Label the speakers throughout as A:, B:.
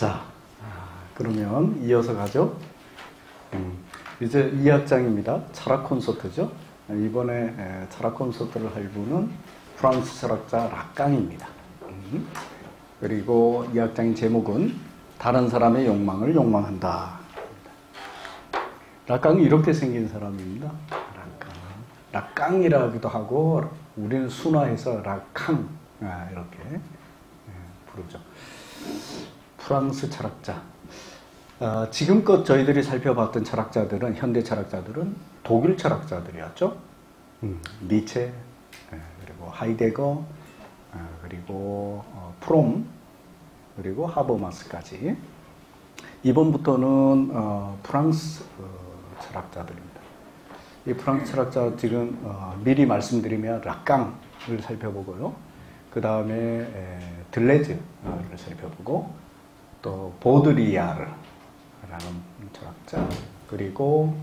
A: 자, 그러면 이어서 가죠. 음, 이제 2학장입니다. 철학 콘서트죠. 이번에 철학 콘서트를 할 분은 프랑스 철학자 락강입니다. 음, 그리고 2학장의 제목은 다른 사람의 욕망을 욕망한다. 락강이 이렇게 생긴 사람입니다. 락강. 락강이라기도 하고 우리는 순화해서 락캉 아, 이렇게 부르죠. 프랑스 철학자. 어, 지금껏 저희들이 살펴봤던 철학자들은 현대 철학자들은 독일 철학자들이었죠. 음, 니체 예, 그리고 하이데거 어, 그리고 어, 프롬 그리고 하버마스까지 이번부터는 어, 프랑스 어, 철학자들입니다. 이 프랑스 철학자 지금 어, 미리 말씀드리면 락강을 살펴보고요. 그 다음에 들레즈를 살펴보고 또 보드리아르라는 철학자 그리고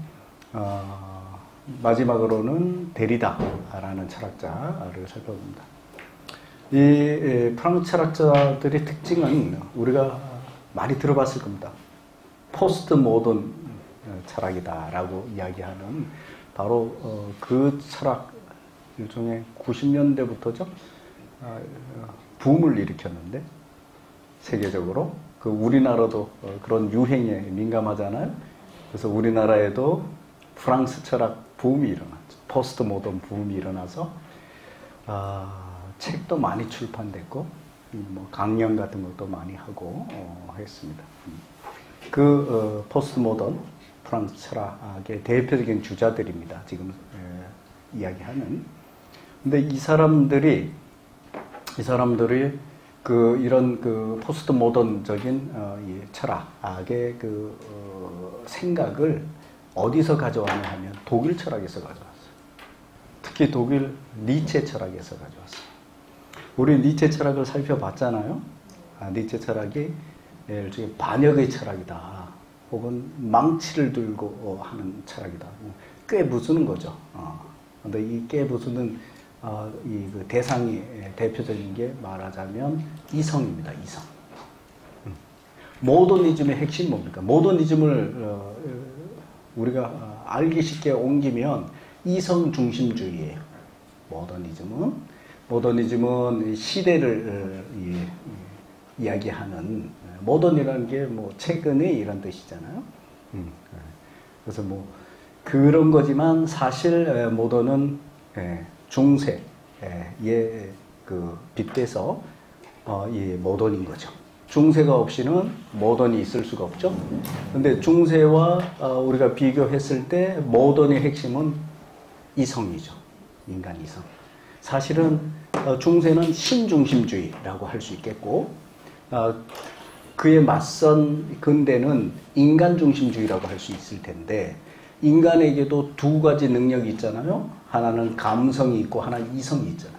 A: 어, 마지막으로는 데리다라는 철학자를 살펴봅니다. 이 프랑스 철학자들의 특징은 우리가 많이 들어봤을 겁니다. 포스트 모던 철학이다라고 이야기하는 바로 어, 그 철학 일종의 90년대부터죠. 아, 붐을 일으켰는데 세계적으로 그 우리나라도 어, 그런 유행에 민감하잖아요. 그래서 우리나라에도 프랑스 철학 붐이 일어났죠. 포스트 모던 붐이 일어나서 아, 책도 많이 출판됐고 음, 뭐 강연 같은 것도 많이 하고 어, 했습니다. 음. 그 어, 포스트 모던 프랑스 철학의 대표적인 주자들입니다. 지금 에, 이야기하는. 근데 이 사람들이 이 사람들이 그 이런 그 포스트 모던적인 어, 이 철학의 그 어, 생각을 어디서 가져왔냐 하면 독일 철학에서 가져왔어요. 특히 독일 니체 철학에서 가져왔어요. 우리 니체 철학을 살펴봤잖아요. 아, 니체 철학이 일종의 반역의 철학이다. 혹은 망치를 들고 하는 철학이다. 꽤 부수는 거죠. 어. 근데 이 깨부수는 어, 이그 대상이 대표적인 게 말하자면 이성입니다. 이성. 음. 모더니즘의 핵심 뭡니까? 모더니즘을 어, 우리가 알기 쉽게 옮기면 이성 중심주의예요. 모더니즘은 모더니즘은 시대를 어, 이야기하는 모던이라는 게 뭐 최근에 이런 뜻이잖아요. 음. 그래서 뭐 그런 거지만 사실 모던은 예, 중세에 그 빗대서 어, 이 모던인 거죠. 중세가 없이는 모던이 있을 수가 없죠. 근데 중세와 어, 우리가 비교했을 때 모던의 핵심은 이성이죠. 인간 이성. 사실은 어, 중세는 신중심주의라고 할 수 있겠고 어, 그에 맞선 근대는 인간 중심주의라고 할 수 있을 텐데 인간에게도 두 가지 능력이 있잖아요. 하나는 감성이 있고 하나 이성이 있잖아요.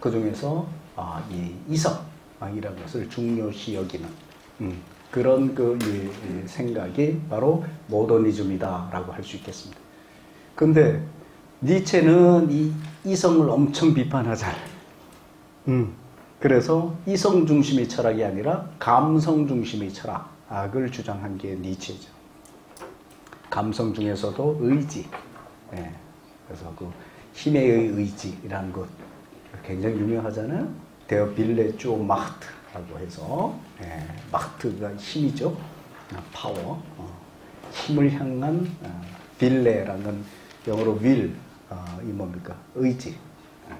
A: 그 중에서 아, 이 이성이라는 것을 중요시 여기는 음, 그런 그 이, 이 생각이 바로 모더니즘이다라고 할 수 있겠습니다. 근데 니체는 이 이성을 엄청 비판하잖아요. 음, 그래서 이성 중심의 철학이 아니라 감성 중심의 철학을 주장한 게 니체죠. 감성 중에서도 의지. 예. 그래서 그 힘의 의지라는 것 굉장히 유명하잖아요. 데어 빌레 쪼 마흐트라고 해서 예. 마흐트가 힘이죠. 파워. 어. 힘을 향한 어. 빌레라는 영어로 will 어, 이 뭡니까? 의지. 어.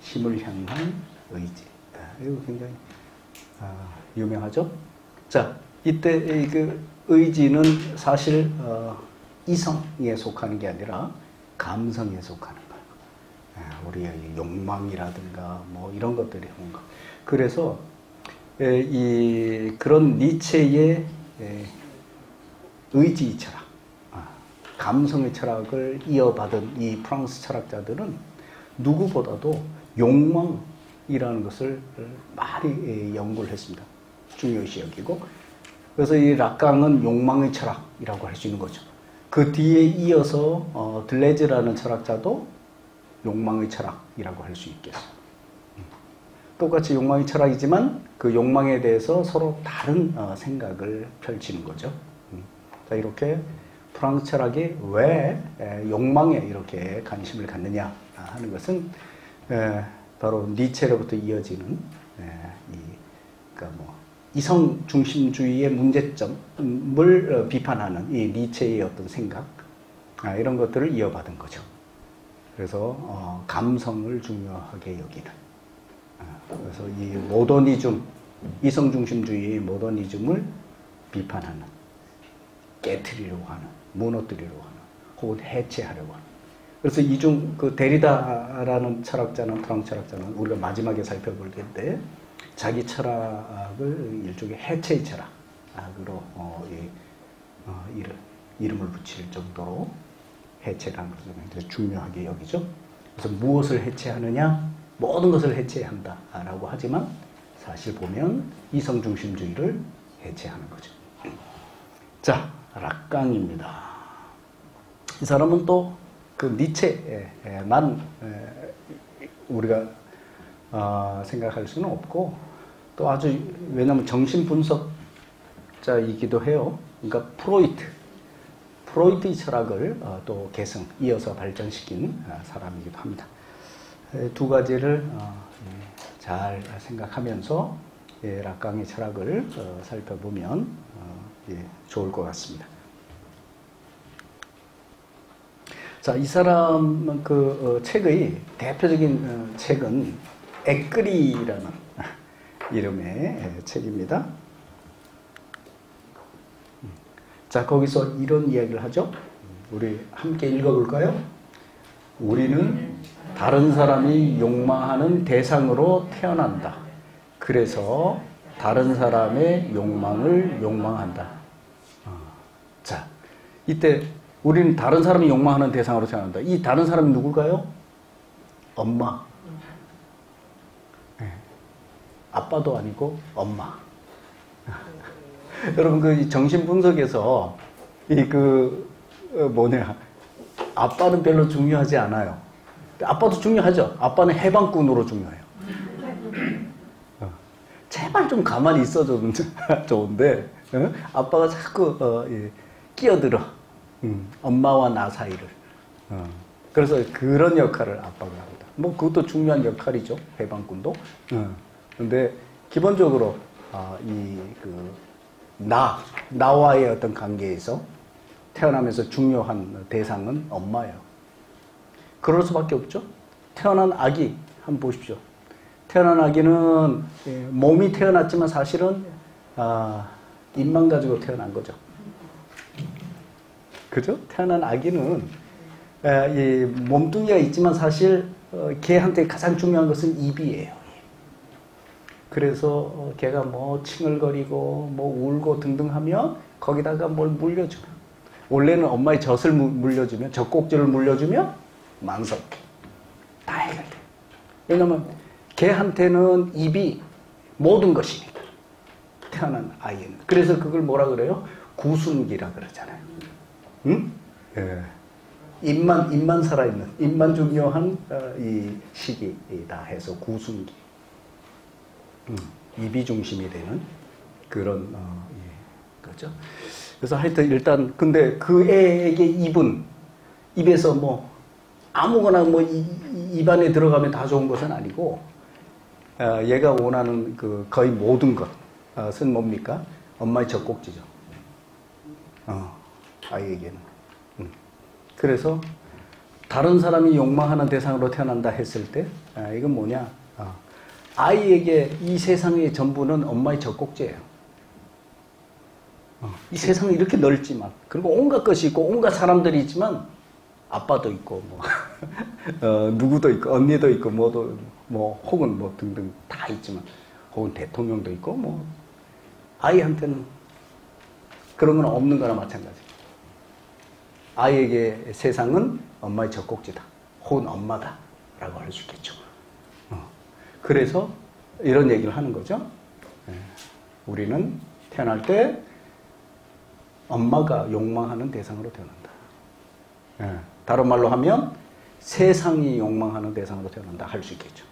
A: 힘을 향한 의지. 아, 이거 굉장히 아, 유명하죠. 자, 이때 그 의지는 사실 어, 이성에 속하는 게 아니라 감성에 속하는 거예요. 예, 우리의 욕망이라든가 뭐 이런 것들이 뭔가. 그래서 예, 이 그런 니체의 예, 의지 철학, 아, 감성의 철학을 이어받은 이 프랑스 철학자들은 누구보다도 욕망이라는 것을 많이 연구를 했습니다. 중요시 여기고 그래서 이 락강은 욕망의 철학이라고 할 수 있는 거죠. 그 뒤에 이어서 어, 들레즈라는 철학자도 욕망의 철학이라고 할 수 있겠어요. 똑같이 욕망의 철학이지만 그 욕망에 대해서 서로 다른 어, 생각을 펼치는 거죠. 음. 자, 이렇게 프랑스 철학이 왜 욕망에 이렇게 관심을 갖느냐 하는 것은 바로 니체로부터 이어지는 이, 그러니까 뭐 이성 중심주의의 문제점을 어, 비판하는 이 니체의 어떤 생각 아, 이런 것들을 이어받은 거죠. 그래서 어, 감성을 중요하게 여기는. 아, 그래서 이 모더니즘, 이성 중심주의의 모더니즘을 비판하는, 깨트리려고 하는, 무너뜨리려고 하는, 혹은 해체하려고 하는. 그래서 이중 그 데리다라는 철학자는 프랑스 철학자는 우리가 마지막에 살펴볼 텐데 자기 철학을 일종의 해체의 철학으로 어, 이, 어, 이름, 이름을 붙일 정도로 해체라는 것을 굉장히 중요하게 여기죠. 그래서 무엇을 해체하느냐? 모든 것을 해체해야 한다라고 하지만 사실 보면 이성 중심주의를 해체하는 거죠. 자, 락강입니다. 이 사람은 또 그 니체만 우리가 어, 생각할 수는 없고 또 아주 왜냐하면 정신분석자이기도 해요. 그러니까 프로이트 프로이트 철학을 어, 또 계승 이어서 발전시킨 어, 사람이기도 합니다. 두 가지를 어, 예, 잘 생각하면서 예, 락강의 철학을 살펴보면 예, 좋을 것 같습니다. 자, 이 사람 그 책의 대표적인 책은 에끄리라는 이름의 책입니다. 자, 거기서 이런 이야기를 하죠. 우리 함께 읽어볼까요? 우리는 다른 사람이 욕망하는 대상으로 태어난다. 그래서 다른 사람의 욕망을 욕망한다. 어. 자, 이때 우리는 다른 사람이 욕망하는 대상으로 태어난다. 이 다른 사람이 누굴까요? 엄마. 네. 아빠도 아니고 엄마. 여러분 그 정신 분석에서 이 그 뭐냐 아빠는 별로 중요하지 않아요. 아빠도 중요하죠. 아빠는 해방꾼으로 중요해요. 어. 제발 좀 가만히 있어줘도 좋은데 어? 아빠가 자꾸 어, 예, 끼어들어 음, 엄마와 나 사이를. 어. 그래서 그런 역할을 아빠가 합니다. 뭐 그것도 중요한 역할이죠. 해방꾼도. 그런데 기본적으로 아, 이그 나, 나와의 어떤 관계에서 태어나면서 중요한 대상은 엄마예요. 그럴 수밖에 없죠. 태어난 아기 한번 보십시오. 태어난 아기는 예, 몸이 태어났지만 사실은 아, 입만 가지고 태어난 거죠. 그죠? 태어난 아기는 이 몸뚱이가 있지만 사실 어, 개한테 가장 중요한 것은 입이에요. 그래서 어, 걔가 뭐 칭얼거리고 뭐 울고 등등 하면 거기다가 뭘 물려주면 원래는 엄마의 젖을 물려주면 젖꼭지를 물려주면 만석 다 해결돼. 왜냐면 걔한테는 입이 모든 것이니까 태어난 아이는 그래서 그걸 뭐라 그래요? 구순기라 그러잖아요. 응? 예. 입만 입만 살아있는 입만 중요한 어, 이 시기다 해서 구순기. 음, 입이 중심이 되는 그런 어, 예, 거죠. 그래서 하여튼 일단 근데 그 애에게 입은 입에서 뭐 아무거나 뭐 입안에 들어가면 다 좋은 것은 아니고 어, 얘가 원하는 그 거의 모든 것은 뭡니까? 엄마의 젖꼭지죠. 어, 아이에게는. 음. 그래서 다른 사람이 욕망하는 대상으로 태어난다 했을 때 아, 이건 뭐냐? 어, 아이에게 이 세상의 전부는 엄마의 젖꼭지예요. 어, 이 세상은 이렇게 넓지만 그리고 온갖 것이 있고 온갖 사람들이 있지만 아빠도 있고 뭐 어, 누구도 있고 언니도 있고 뭐도 뭐 혹은 뭐 등등 다 있지만 혹은 대통령도 있고 뭐 아이한테는 그런 건 없는 거나 마찬가지. 아이에게 세상은 엄마의 젖꼭지다. 혹은 엄마다라고 할 수 있겠죠. 그래서 이런 얘기를 하는 거죠. 예. 우리는 태어날 때 엄마가 욕망하는 대상으로 태어난다. 예. 다른 말로 하면 세상이 욕망하는 대상으로 태어난다 할 수 있겠죠.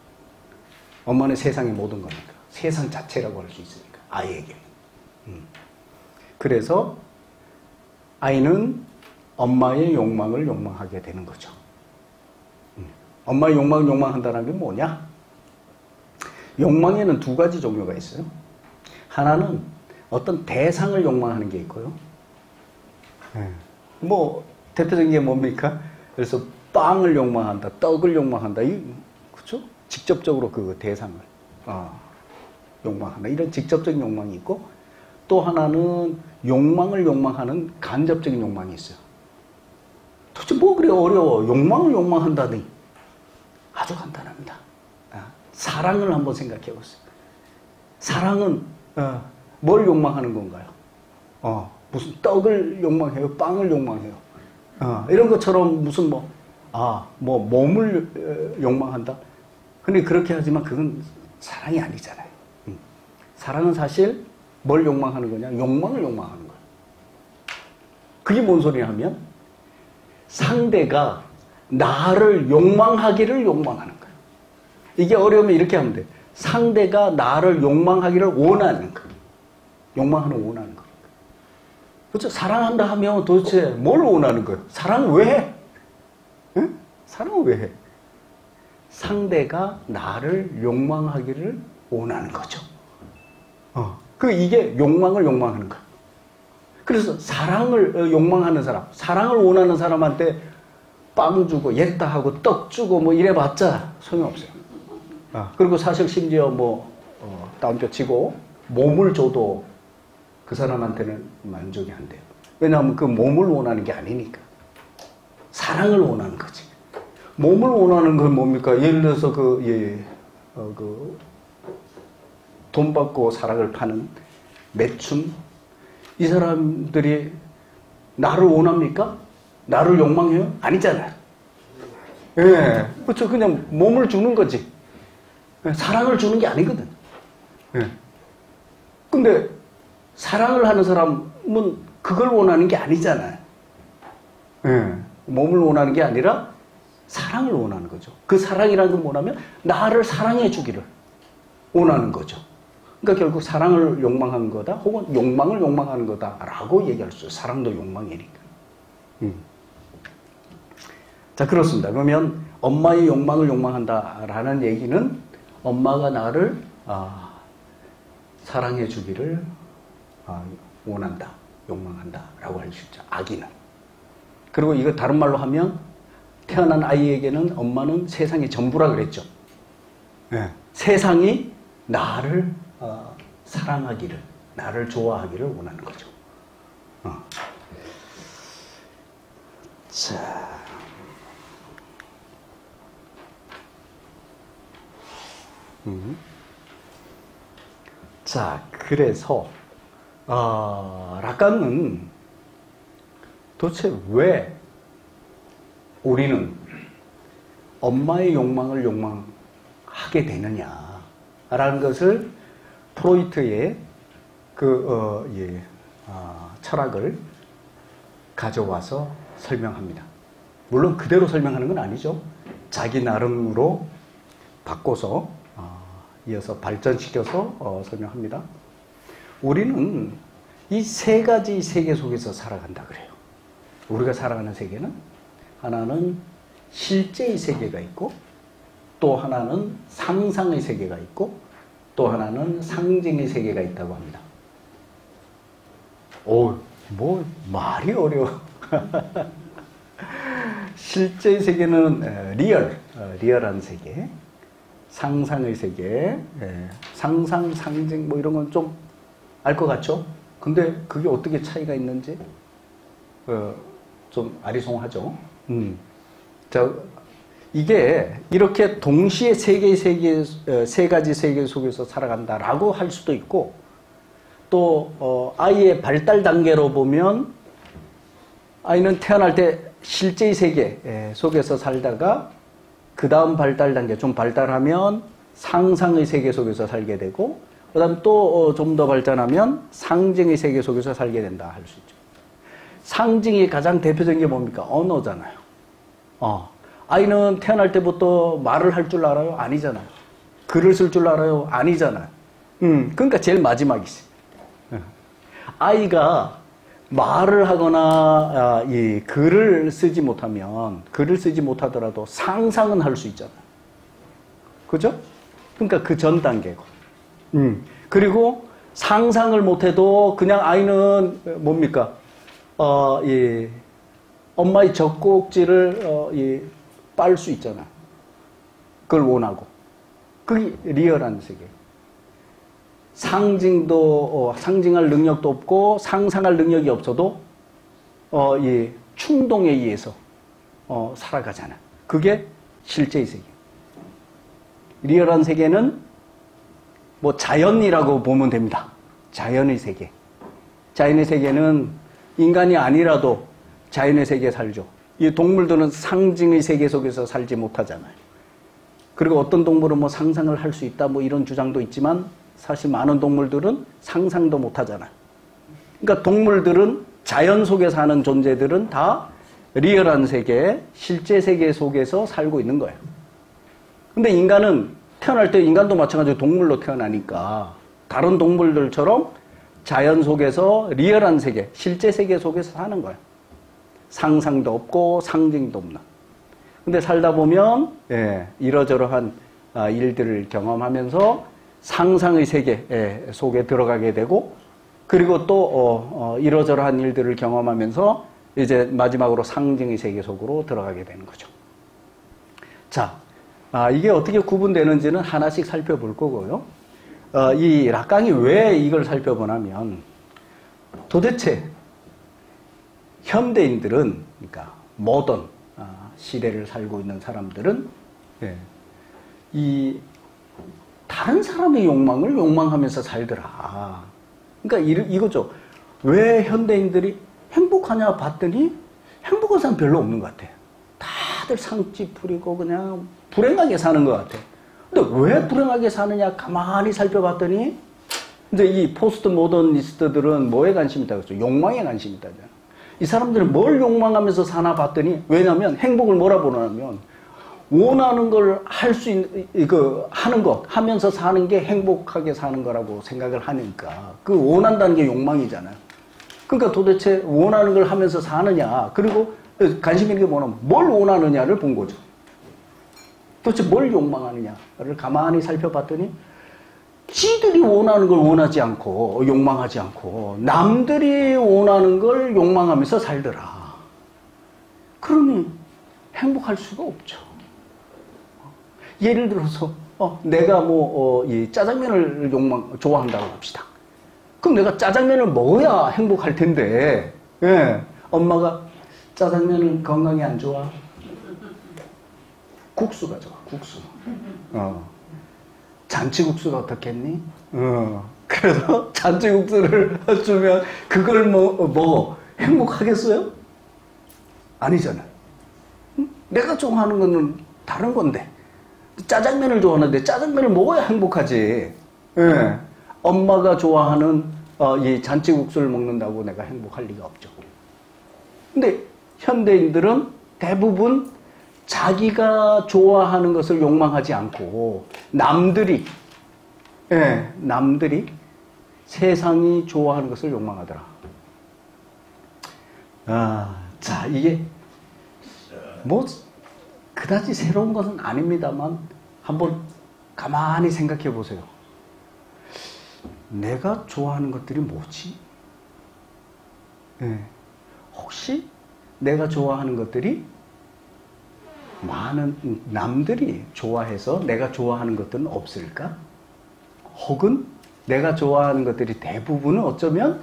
A: 엄마는 세상의 모든 거니까. 세상 자체라고 할 수 있으니까. 아이에게. 음. 그래서 아이는 엄마의 욕망을 욕망하게 되는 거죠. 음. 엄마의 욕망을 욕망한다는 게 뭐냐? 욕망에는 두 가지 종류가 있어요. 하나는 어떤 대상을 욕망하는 게 있고요. 네. 뭐 대표적인 게 뭡니까? 그래서 빵을 욕망한다, 떡을 욕망한다, 이 그렇죠? 직접적으로 그 대상을 어, 욕망한다 이런 직접적인 욕망이 있고 또 하나는 욕망을 욕망하는 간접적인 욕망이 있어요. 도대체 뭐 그래 어려워? 욕망을 욕망한다니 아주 간단합니다. 아, 사랑을 한번 생각해 보세요. 사랑은 어, 뭘 욕망하는 건가요? 어, 무슨 떡을 욕망해요? 빵을 욕망해요? 어, 이런 것처럼 무슨 뭐, 아, 뭐 몸을 어, 욕망한다? 근데 그렇게 하지만 그건 사랑이 아니잖아요. 음. 사랑은 사실 뭘 욕망하는 거냐? 욕망을 욕망하는 거예요. 그게 뭔 소리냐 하면 상대가 나를 욕망하기를 욕망하는 거예요. 이게 어려우면 이렇게 하면 돼. 상대가 나를 욕망하기를 원하는 거예요. 욕망하는 원하는 거예요. 그렇죠? 사랑한다 하면 도대체 뭘 원하는 거예요? 사랑 왜 해? 응? 사랑 왜 해? 상대가 나를 욕망하기를 원하는 거죠. 어. 그 이게 욕망을 욕망하는 거예요. 그래서 사랑을 욕망하는 사람, 사랑을 원하는 사람한테 빵 주고 옛다 하고 떡 주고 뭐 이래봤자 소용없어요. 아, 그리고 사실 심지어 뭐 어, 다운표 치고 몸을 줘도 그 사람한테는 만족이 안 돼요. 왜냐하면 그 몸을 원하는 게 아니니까. 사랑을 원하는 거지. 몸을 원하는 건 뭡니까? 예를 들어서 그, 예, 어, 그, 돈 받고 사랑을 파는 매춘? 이 사람들이 나를 원합니까? 나를 욕망해요? 아니잖아요. 예, 네, 그렇죠. 그냥 몸을 주는 거지. 예, 사랑을 주는 게 아니거든. 예. 근데 사랑을 하는 사람은 그걸 원하는 게 아니잖아요. 예. 몸을 원하는 게 아니라 사랑을 원하는 거죠. 그 사랑이라는 건 뭐냐면 나를 사랑해 주기를 원하는 거죠. 그러니까 결국 사랑을 욕망하는 거다 혹은 욕망을 욕망하는 거다라고 얘기할 수 있어요. 사랑도 욕망이니까. 음. 자 그렇습니다. 그러면 엄마의 욕망을 욕망한다라는 얘기는 엄마가 나를 아, 사랑해 주기를 아, 원한다, 욕망한다 라고 할 수 있죠. 아기는. 그리고 이거 다른 말로 하면 태어난 아이에게는 엄마는 세상의 전부라 그랬죠. 네. 세상이 나를 어, 사랑하기를, 나를 좋아하기를 원하는 거죠. 어. 자. 음. 자, 그래서 어, 라칸은 도대체 왜 우리는 엄마의 욕망을 욕망하게 되느냐라는 것을 프로이트의 그 어, 예, 어, 철학을 가져와서 설명합니다. 물론 그대로 설명하는 건 아니죠. 자기 나름으로 바꿔서 어, 이어서 발전시켜서 어, 설명합니다. 우리는 이 세 가지 세계 속에서 살아간다 그래요. 우리가 살아가는 세계는 하나는 실제의 세계가 있고 또 하나는 상상의 세계가 있고 또 하나는 상징의 세계가 있다고 합니다. 오, 뭐 말이 어려워. 실제의 세계는 real, 어, 리얼한 세계, 상상의 세계, 상상, 상징 뭐 이런 건 좀 알 것 같죠? 근데 그게 어떻게 차이가 있는지 어, 좀 아리송하죠. 음. 자, 이게 이렇게 동시에 세 개의 세계, 어, 세 가지 세계 속에서 살아간다라고 할 수도 있고, 또, 어, 아이의 발달 단계로 보면, 아이는 태어날 때 실제의 세계 예, 속에서 살다가, 그 다음 발달 단계, 좀 발달하면 상상의 세계 속에서 살게 되고, 그 다음 또 좀더 어, 발전하면 상징의 세계 속에서 살게 된다 할 수 있죠. 상징이 가장 대표적인 게 뭡니까? 언어잖아요. 어. 아이는 태어날 때부터 말을 할 줄 알아요? 아니잖아요. 글을 쓸 줄 알아요? 아니잖아요. 음, 그러니까 제일 마지막이지. 어. 아이가 말을 하거나 아, 이 글을 쓰지 못하면 글을 쓰지 못하더라도 상상은 할 수 있잖아요. 그죠? 그러니까 그 전 단계고. 음. 그리고 상상을 못해도 그냥 아이는 뭡니까? 어, 이 엄마의 젖꼭지를 어, 빨수 있잖아. 그걸 원하고. 그게 리얼한 세계. 상징도 어, 상징할 능력도 없고 상상할 능력이 없어도 어, 이 충동에 의해서 어, 살아가잖아. 그게 실제의 세계. 리얼한 세계는 뭐 자연이라고 보면 됩니다. 자연의 세계. 자연의 세계는 인간이 아니라도 자연의 세계에 살죠. 이 동물들은 상징의 세계 속에서 살지 못하잖아요. 그리고 어떤 동물은 뭐 상상을 할 수 있다 뭐 이런 주장도 있지만 사실 많은 동물들은 상상도 못 하잖아요. 그러니까 동물들은 자연 속에 사는 존재들은 다 리얼한 세계, 실제 세계 속에서 살고 있는 거예요. 근데 인간은 태어날 때 인간도 마찬가지로 동물로 태어나니까 다른 동물들처럼 자연 속에서 리얼한 세계, 실제 세계 속에서 사는 거예요. 상상도 없고 상징도 없는. 근데 살다 보면 예, 이러저러한 아, 일들을 경험하면서 상상의 세계 예, 속에 들어가게 되고 그리고 또 어, 어, 이러저러한 일들을 경험하면서 이제 마지막으로 상징의 세계 속으로 들어가게 되는 거죠. 자, 아, 이게 어떻게 구분되는지는 하나씩 살펴볼 거고요. 어, 이 락강이 왜 이걸 살펴보냐면 도대체 현대인들은 그러니까 모던 아, 시대를 살고 있는 사람들은 예, 이 다른 사람의 욕망을 욕망하면서 살더라. 그러니까 이, 이거죠. 왜 현대인들이 행복하냐 봤더니 행복한 사람 별로 없는 것 같아요. 다들 부리고 그냥 불행하게 사는 것 같아요. 근데 왜 불행하게 사느냐 가만히 살펴봤더니 이제 이 포스트 모더니스트들은 뭐에 관심이 있다고 했죠? 욕망에 관심이 있다잖아. 이 사람들은 뭘 욕망하면서 사나 봤더니 왜냐면 행복을 뭐라 보냐면 원하는 걸 할 수 있는 그 하는 것 하면서 사는 게 행복하게 사는 거라고 생각을 하니까 그 원한다는 게 욕망이잖아요. 그러니까 도대체 원하는 걸 하면서 사느냐 그리고 관심 있는 게 뭐냐면 뭘 원하느냐를 본 거죠. 도대체 뭘 욕망하느냐를 가만히 살펴봤더니 지들이 원하는 걸 원하지 않고 욕망하지 않고 남들이 원하는 걸 욕망하면서 살더라. 그러니 행복할 수가 없죠. 예를 들어서 어, 내가 뭐 어, 이 짜장면을 욕망 좋아한다고 합시다. 그럼 내가 짜장면을 먹어야 행복할 텐데 예, 엄마가 짜장면은 건강에 안 좋아. 국수가 좋아. 국수. 어. 잔치국수가 어떻겠니? 어. 그래서 잔치국수를 주면 그걸 뭐, 뭐 행복하겠어요? 아니잖아. 응? 내가 좋아하는 거는 다른 건데. 짜장면을 좋아하는데 짜장면을 먹어야 행복하지. 예. 엄마가 좋아하는 어, 이 잔치국수를 먹는다고 내가 행복할 리가 없죠. 근데 현대인들은 대부분 자기가 좋아하는 것을 욕망하지 않고 남들이 예, 남들이 세상이 좋아하는 것을 욕망하더라. 아, 자, 이게 뭐 그다지 새로운 것은 아닙니다만 한번 가만히 생각해 보세요. 내가 좋아하는 것들이 뭐지? 예. 혹시 내가 좋아하는 것들이 많은 남들이 좋아해서 내가 좋아하는 것들은 없을까? 혹은 내가 좋아하는 것들이 대부분은 어쩌면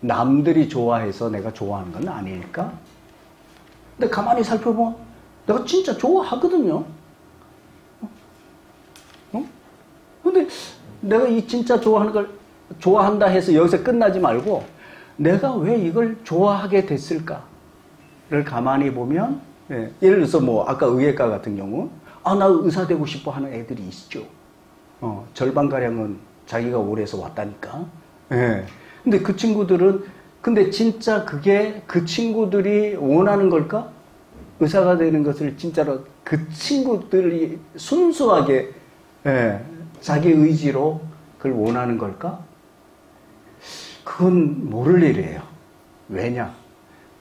A: 남들이 좋아해서 내가 좋아하는 건 아닐까? 근데 가만히 살펴보면 내가 진짜 좋아하거든요. 어? 근데 내가 이 진짜 좋아하는 걸 좋아한다 해서 여기서 끝나지 말고 내가 왜 이걸 좋아하게 됐을까를 가만히 보면 예, 예를 들어서 뭐 아까 의예과 같은 경우 아 나 의사 되고 싶어 하는 애들이 있죠. 어, 절반 가량은 자기가 오래서 왔다니까. 예. 근데 그 친구들은 근데 진짜 그게 그 친구들이 원하는 걸까? 의사가 되는 것을 진짜로 그 친구들이 순수하게 예, 자기 의지로 그걸 원하는 걸까? 그건 모를 일이에요. 왜냐?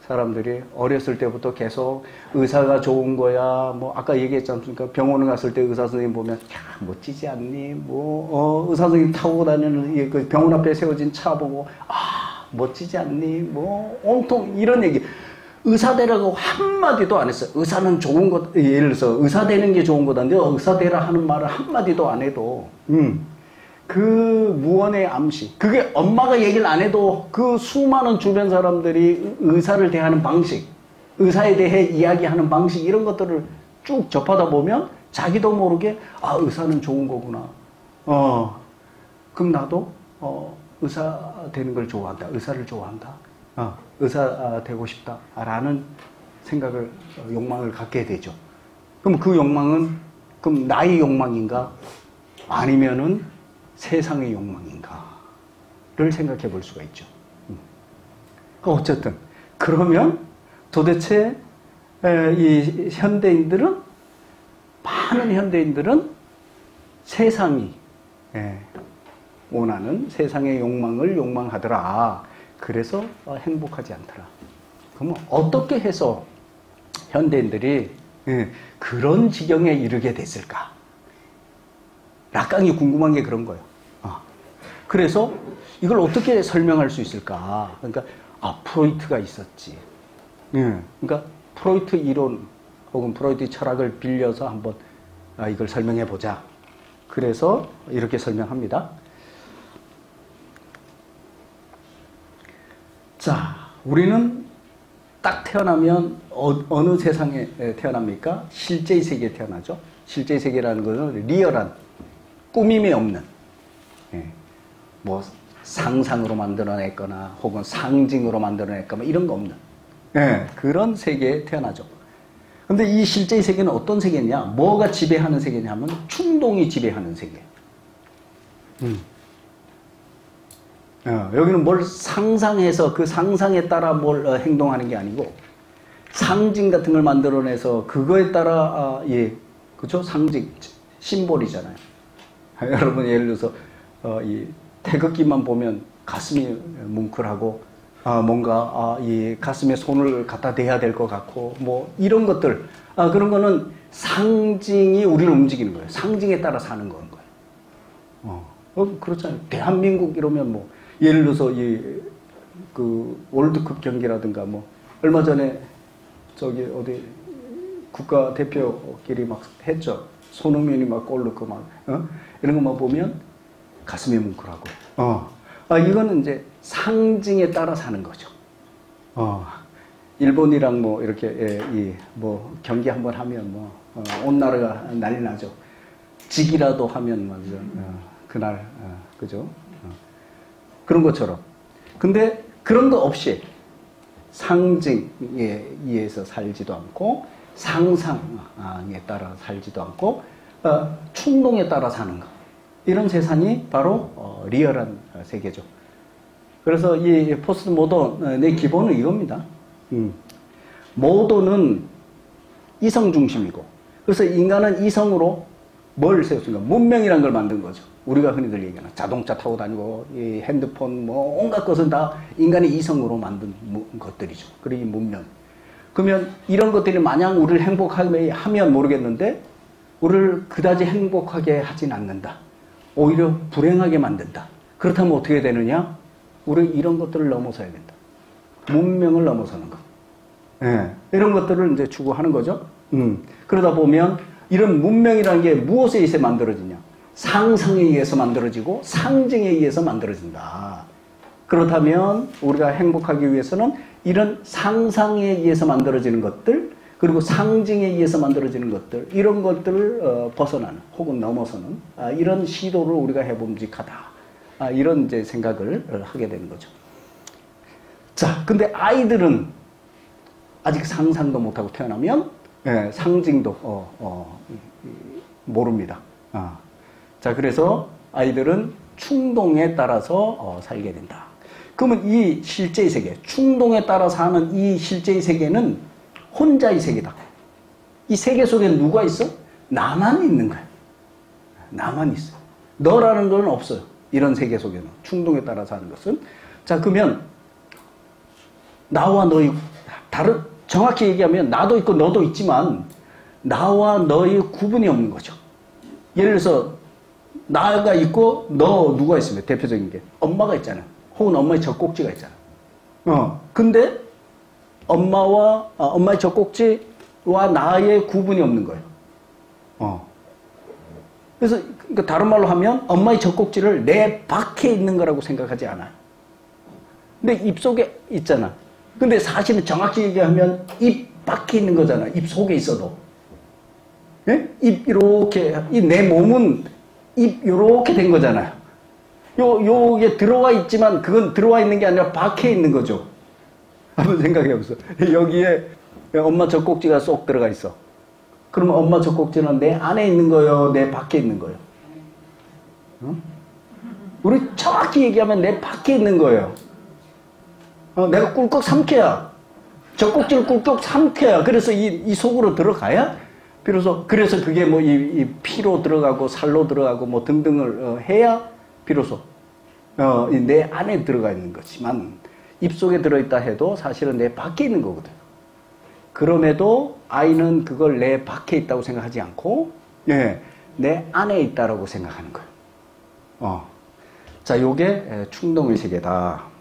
A: 사람들이 어렸을 때부터 계속 의사가 좋은 거야. 뭐 아까 얘기했지 않습니까? 병원에 갔을 때 의사 선생님 보면 야 멋지지 않니? 뭐 어, 의사 선생님 타고 다니는 그 병원 앞에 세워진 차 보고 아 멋지지 않니? 뭐 온통 이런 얘기. 의사 되라고 한마디도 안 했어요. 의사는 좋은 것, 예를 들어서 의사 되는 게 좋은 거다는데 의사 되라 하는 말을 한마디도 안 해도, 음, 그 무언의 암시, 그게 엄마가 얘기를 안 해도 그 수많은 주변 사람들이 의사를 대하는 방식, 의사에 대해 이야기하는 방식, 이런 것들을 쭉 접하다 보면 자기도 모르게, 아, 의사는 좋은 거구나. 어, 그럼 나도, 어, 의사 되는 걸 좋아한다. 의사를 좋아한다. 어, 의사 되고 싶다라는 생각을 욕망을 갖게 되죠. 그럼 그 욕망은 그럼 나의 욕망인가 아니면은 세상의 욕망인가를 생각해 볼 수가 있죠. 음. 어쨌든 그러면 도대체 이 현대인들은 많은 현대인들은 세상이 원하는 세상의 욕망을 욕망하더라. 그래서 어, 행복하지 않더라. 그러면 어떻게 해서 현대인들이 예, 그런 지경에 이르게 됐을까? 락강이 궁금한 게 그런 거예요. 어. 그래서 이걸 어떻게 설명할 수 있을까? 그러니까 아 프로이트가 있었지. 예, 그러니까 프로이트 이론 혹은 프로이트 철학을 빌려서 한번 아, 이걸 설명해 보자. 그래서 이렇게 설명합니다. 자, 우리는 딱 태어나면 어, 느 세상에 태어납니까? 실제의 세계에 태어나죠. 실제의 세계라는 것은 리얼한 꾸밈이 없는 예, 뭐 상상으로 만들어냈거나 혹은 상징으로 만들어냈거나 이런 거 없는 예, 그런 세계에 태어나죠. 근데 이 실제의 세계는 어떤 세계냐? 뭐가 지배하는 세계냐면 충동이 지배하는 세계. 음. 어, 여기는 뭘 상상해서 그 상상에 따라 뭘 어, 행동하는 게 아니고 상징 같은 걸 만들어내서 그거에 따라 아, 예 그죠 상징 symbol이잖아요. 여러분 예를 들어서 어, 이 태극기만 보면 가슴이 뭉클하고 아, 뭔가 아, 이 가슴에 손을 갖다 대야 될 것 같고 뭐 이런 것들 아, 그런 거는 상징이 우리를 움직이는 거예요. 상징에 따라 사는 거예요. 어, 어 그렇잖아요. 대한민국 이러면 뭐 예를 들어서 이 그 월드컵 경기라든가 뭐 얼마 전에 저기 어디 국가 대표끼리 막 했죠. 손흥민이 막 골 넣고 막 어? 이런 것만 보면 가슴이 뭉클하고. 어. 아 이거는 이제 상징에 따라 사는 거죠. 어. 일본이랑 뭐 이렇게 예, 이뭐 경기 한번 하면 뭐온 어, 나라가 난리 나죠. 직이라도 하면 완전 어, 그날 어, 그죠. 그런 것처럼. 근데 그런 거 없이 상징에 의해서 살지도 않고 상상에 따라 살지도 않고 어, 충동에 따라 사는 것. 이런 세상이 바로 어, 리얼한 세계죠. 그래서 이 포스트 모던의 기본은 이겁니다. 음. 모던은 이성 중심이고 그래서 인간은 이성으로 뭘 세웠습니까? 문명이란 걸 만든 거죠. 우리가 흔히들 얘기하는 자동차 타고 다니고 이 핸드폰 뭐 온갖 것은 다 인간의 이성으로 만든 것들이죠. 그리고 문명. 그러면 이런 것들이 마냥 우리를 행복하게 하면 모르겠는데 우리를 그다지 행복하게 하진 않는다. 오히려 불행하게 만든다. 그렇다면 어떻게 되느냐? 우리 이런 것들을 넘어서야 된다. 문명을 넘어서는 것. 예. 이런 것들을 이제 추구하는 거죠. 음. 그러다 보면 이런 문명이라는 게 무엇에 의해 만들어지냐? 상상에 의해서 만들어지고 상징에 의해서 만들어진다. 그렇다면 우리가 행복하기 위해서는 이런 상상에 의해서 만들어지는 것들 그리고 상징에 의해서 만들어지는 것들 이런 것들을 어, 벗어나는 혹은 넘어서는 아, 이런 시도를 우리가 해봄직하다. 아, 이런 이제 생각을 하게 되는 거죠. 자, 근데 아이들은 아직 상상도 못하고 태어나면 예, 상징도 어, 어, 모릅니다. 아. 자, 그래서 아이들은 충동에 따라서 어, 살게 된다. 그러면 이 실제의 세계, 충동에 따라 사는 이 실제의 세계는 혼자의 세계다. 이 세계 속에 누가 있어? 나만 있는 거야. 나만 있어. 너라는 건 없어요. 이런 세계 속에는. 충동에 따라서 하는 것은. 자, 그러면 나와 너희 다른 정확히 얘기하면 나도 있고 너도 있지만 나와 너의 구분이 없는 거죠. 예를 들어서 나가 있고 너 누가 있으면 대표적인 게 엄마가 있잖아. 혹은 엄마의 젖꼭지가 있잖아. 어. 근데 엄마와 아, 엄마의 젖꼭지와 나의 구분이 없는 거예요. 어. 그래서 그러니까 다른 말로 하면 엄마의 젖꼭지를 내 밖에 있는 거라고 생각하지 않아요. 근데 입 속에 있잖아. 근데 사실은 정확히 얘기하면 입 밖에 있는 거잖아. 입 속에 있어도. 예? 입 이렇게 내 몸은 입 이렇게 된 거잖아요. 요 요게 들어와 있지만 그건 들어와 있는 게 아니라 밖에 있는 거죠. 한번 생각해 보세요. 여기에 엄마 젖꼭지가 쏙 들어가 있어. 그러면 엄마 젖꼭지는 내 안에 있는 거예요, 내 밖에 있는 거예요. 어? 우리 정확히 얘기하면 내 밖에 있는 거예요. 어, 내가 꿀꺽 삼켜야. 젖꼭지를 꿀꺽 삼켜야. 그래서 이, 이 속으로 들어가야 비로소 그래서 그게 뭐 이, 이 피로 들어가고 살로 들어가고 뭐 등등을 어, 해야 비로소 어, 내 안에 들어가 있는 거지만 입속에 들어있다 해도 사실은 내 밖에 있는 거거든. 그럼에도 아이는 그걸 내 밖에 있다고 생각하지 않고 예, 내 안에 있다라고 생각하는 거예요. 어. 자, 요게 충동의 세계다.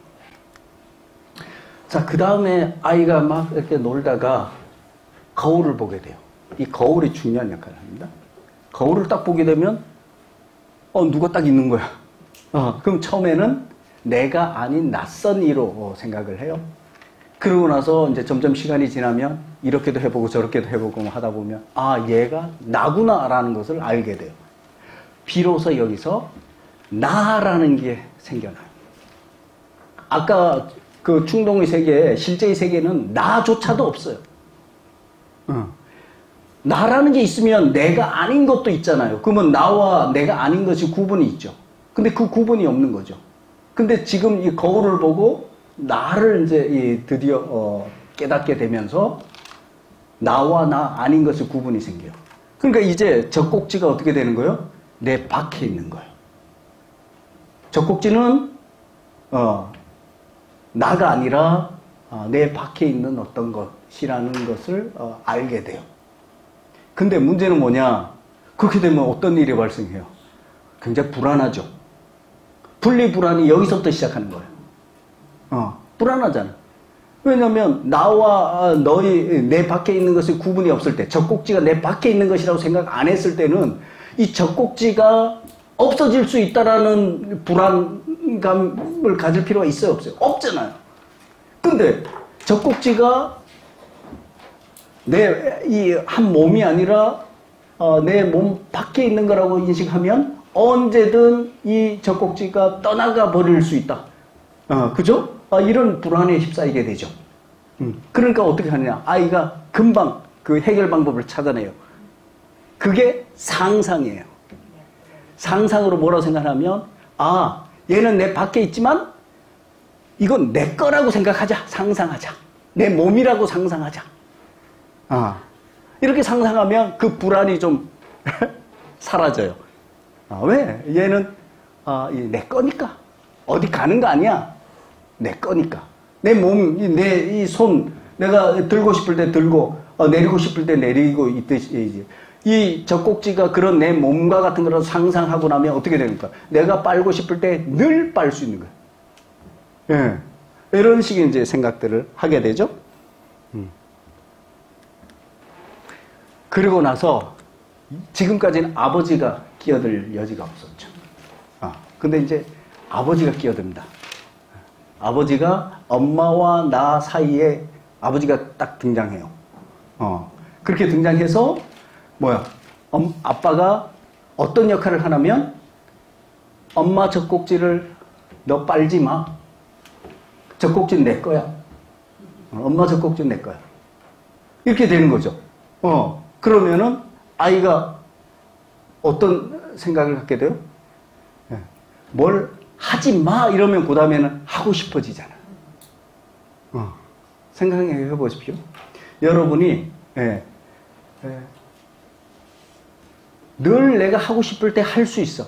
A: 자, 그 다음에 아이가 막 이렇게 놀다가 거울을 보게 돼요. 이 거울이 중요한 역할을 합니다. 거울을 딱 보게 되면 어 누가 딱 있는 거야. 어, 그럼 처음에는 내가 아닌 낯선 이로 생각을 해요. 그러고 나서 이제 점점 시간이 지나면 이렇게도 해보고 저렇게도 해보고 하다 보면 아 얘가 나구나라는 것을 알게 돼요. 비로소 여기서 나라는 게 생겨나요. 아까 그 충동의 세계, 실제의 세계는 나조차도 없어요. 어. 나라는 게 있으면 내가 아닌 것도 있잖아요. 그러면 나와 내가 아닌 것이 구분이 있죠. 근데 그 구분이 없는 거죠. 근데 지금 이 거울을 보고 나를 이제 드디어 어 깨닫게 되면서 나와 나 아닌 것의 구분이 생겨요. 그러니까 이제 젖꼭지가 어떻게 되는 거예요? 내 밖에 있는 거예요. 젖꼭지는 어 나가 아니라 어, 내 밖에 있는 어떤 것이라는 것을 어, 알게 돼요. 근데 문제는 뭐냐? 그렇게 되면 어떤 일이 발생해요? 굉장히 불안하죠. 분리 불안이 여기서부터 시작하는 거예요. 어, 불안하잖아. 왜냐면 나와 너희 내 밖에 있는 것이 구분이 없을 때, 젖꼭지가 내 밖에 있는 것이라고 생각 안 했을 때는 이 젖꼭지가 없어질 수 있다라는 불안 감을 가질 필요가 있어요, 없어요? 없잖아요. 근데 젖꼭지가 내 이 한 몸이 아니라 어, 내 몸 밖에 있는 거라고 인식하면 언제든 이 젖꼭지가 떠나가 버릴 수 있다. 어, 그죠? 어, 이런 불안에 휩싸이게 되죠. 음, 그러니까 어떻게 하느냐? 아이가 금방 그 해결 방법을 찾아내요. 그게 상상이에요. 상상으로 뭐라고 생각하면, 아, 얘는 내 밖에 있지만 이건 내 거라고 생각하자. 상상하자. 내 몸이라고 상상하자. 아, 이렇게 상상하면 그 불안이 좀 사라져요. 아, 왜? 얘는 아, 내 거니까. 어디 가는 거 아니야. 내 거니까. 내 몸, 내 이 손, 내가 들고 싶을 때 들고, 어, 내리고 싶을 때 내리고 있듯이, 이 젖꼭지가 그런 내 몸과 같은 거를 상상하고 나면 어떻게 됩니까? 내가 빨고 싶을 때 늘 빨 수 있는 거예요. 예. 이런 식의 이제 생각들을 하게 되죠. 음. 그리고 나서 지금까지는 아버지가 끼어들 여지가 없었죠. 아, 근데 이제 아버지가 끼어듭니다. 아버지가 엄마와 나 사이에 아버지가 딱 등장해요. 어, 그렇게 등장해서 뭐야? 엄, 아빠가 어떤 역할을 하냐면 엄마 젖꼭지를 너 빨지 마. 젖꼭지는 내 거야. 어, 엄마 젖꼭지는 내 거야. 이렇게 되는 거죠. 어. 그러면은 아이가 어떤 생각을 갖게 돼요? 네. 뭘 하지 마 이러면 그 다음에는 하고 싶어지잖아. 어. 생각해 보십시오. 여러분이 예, 예, 늘 내가 하고 싶을 때 할 수 있어.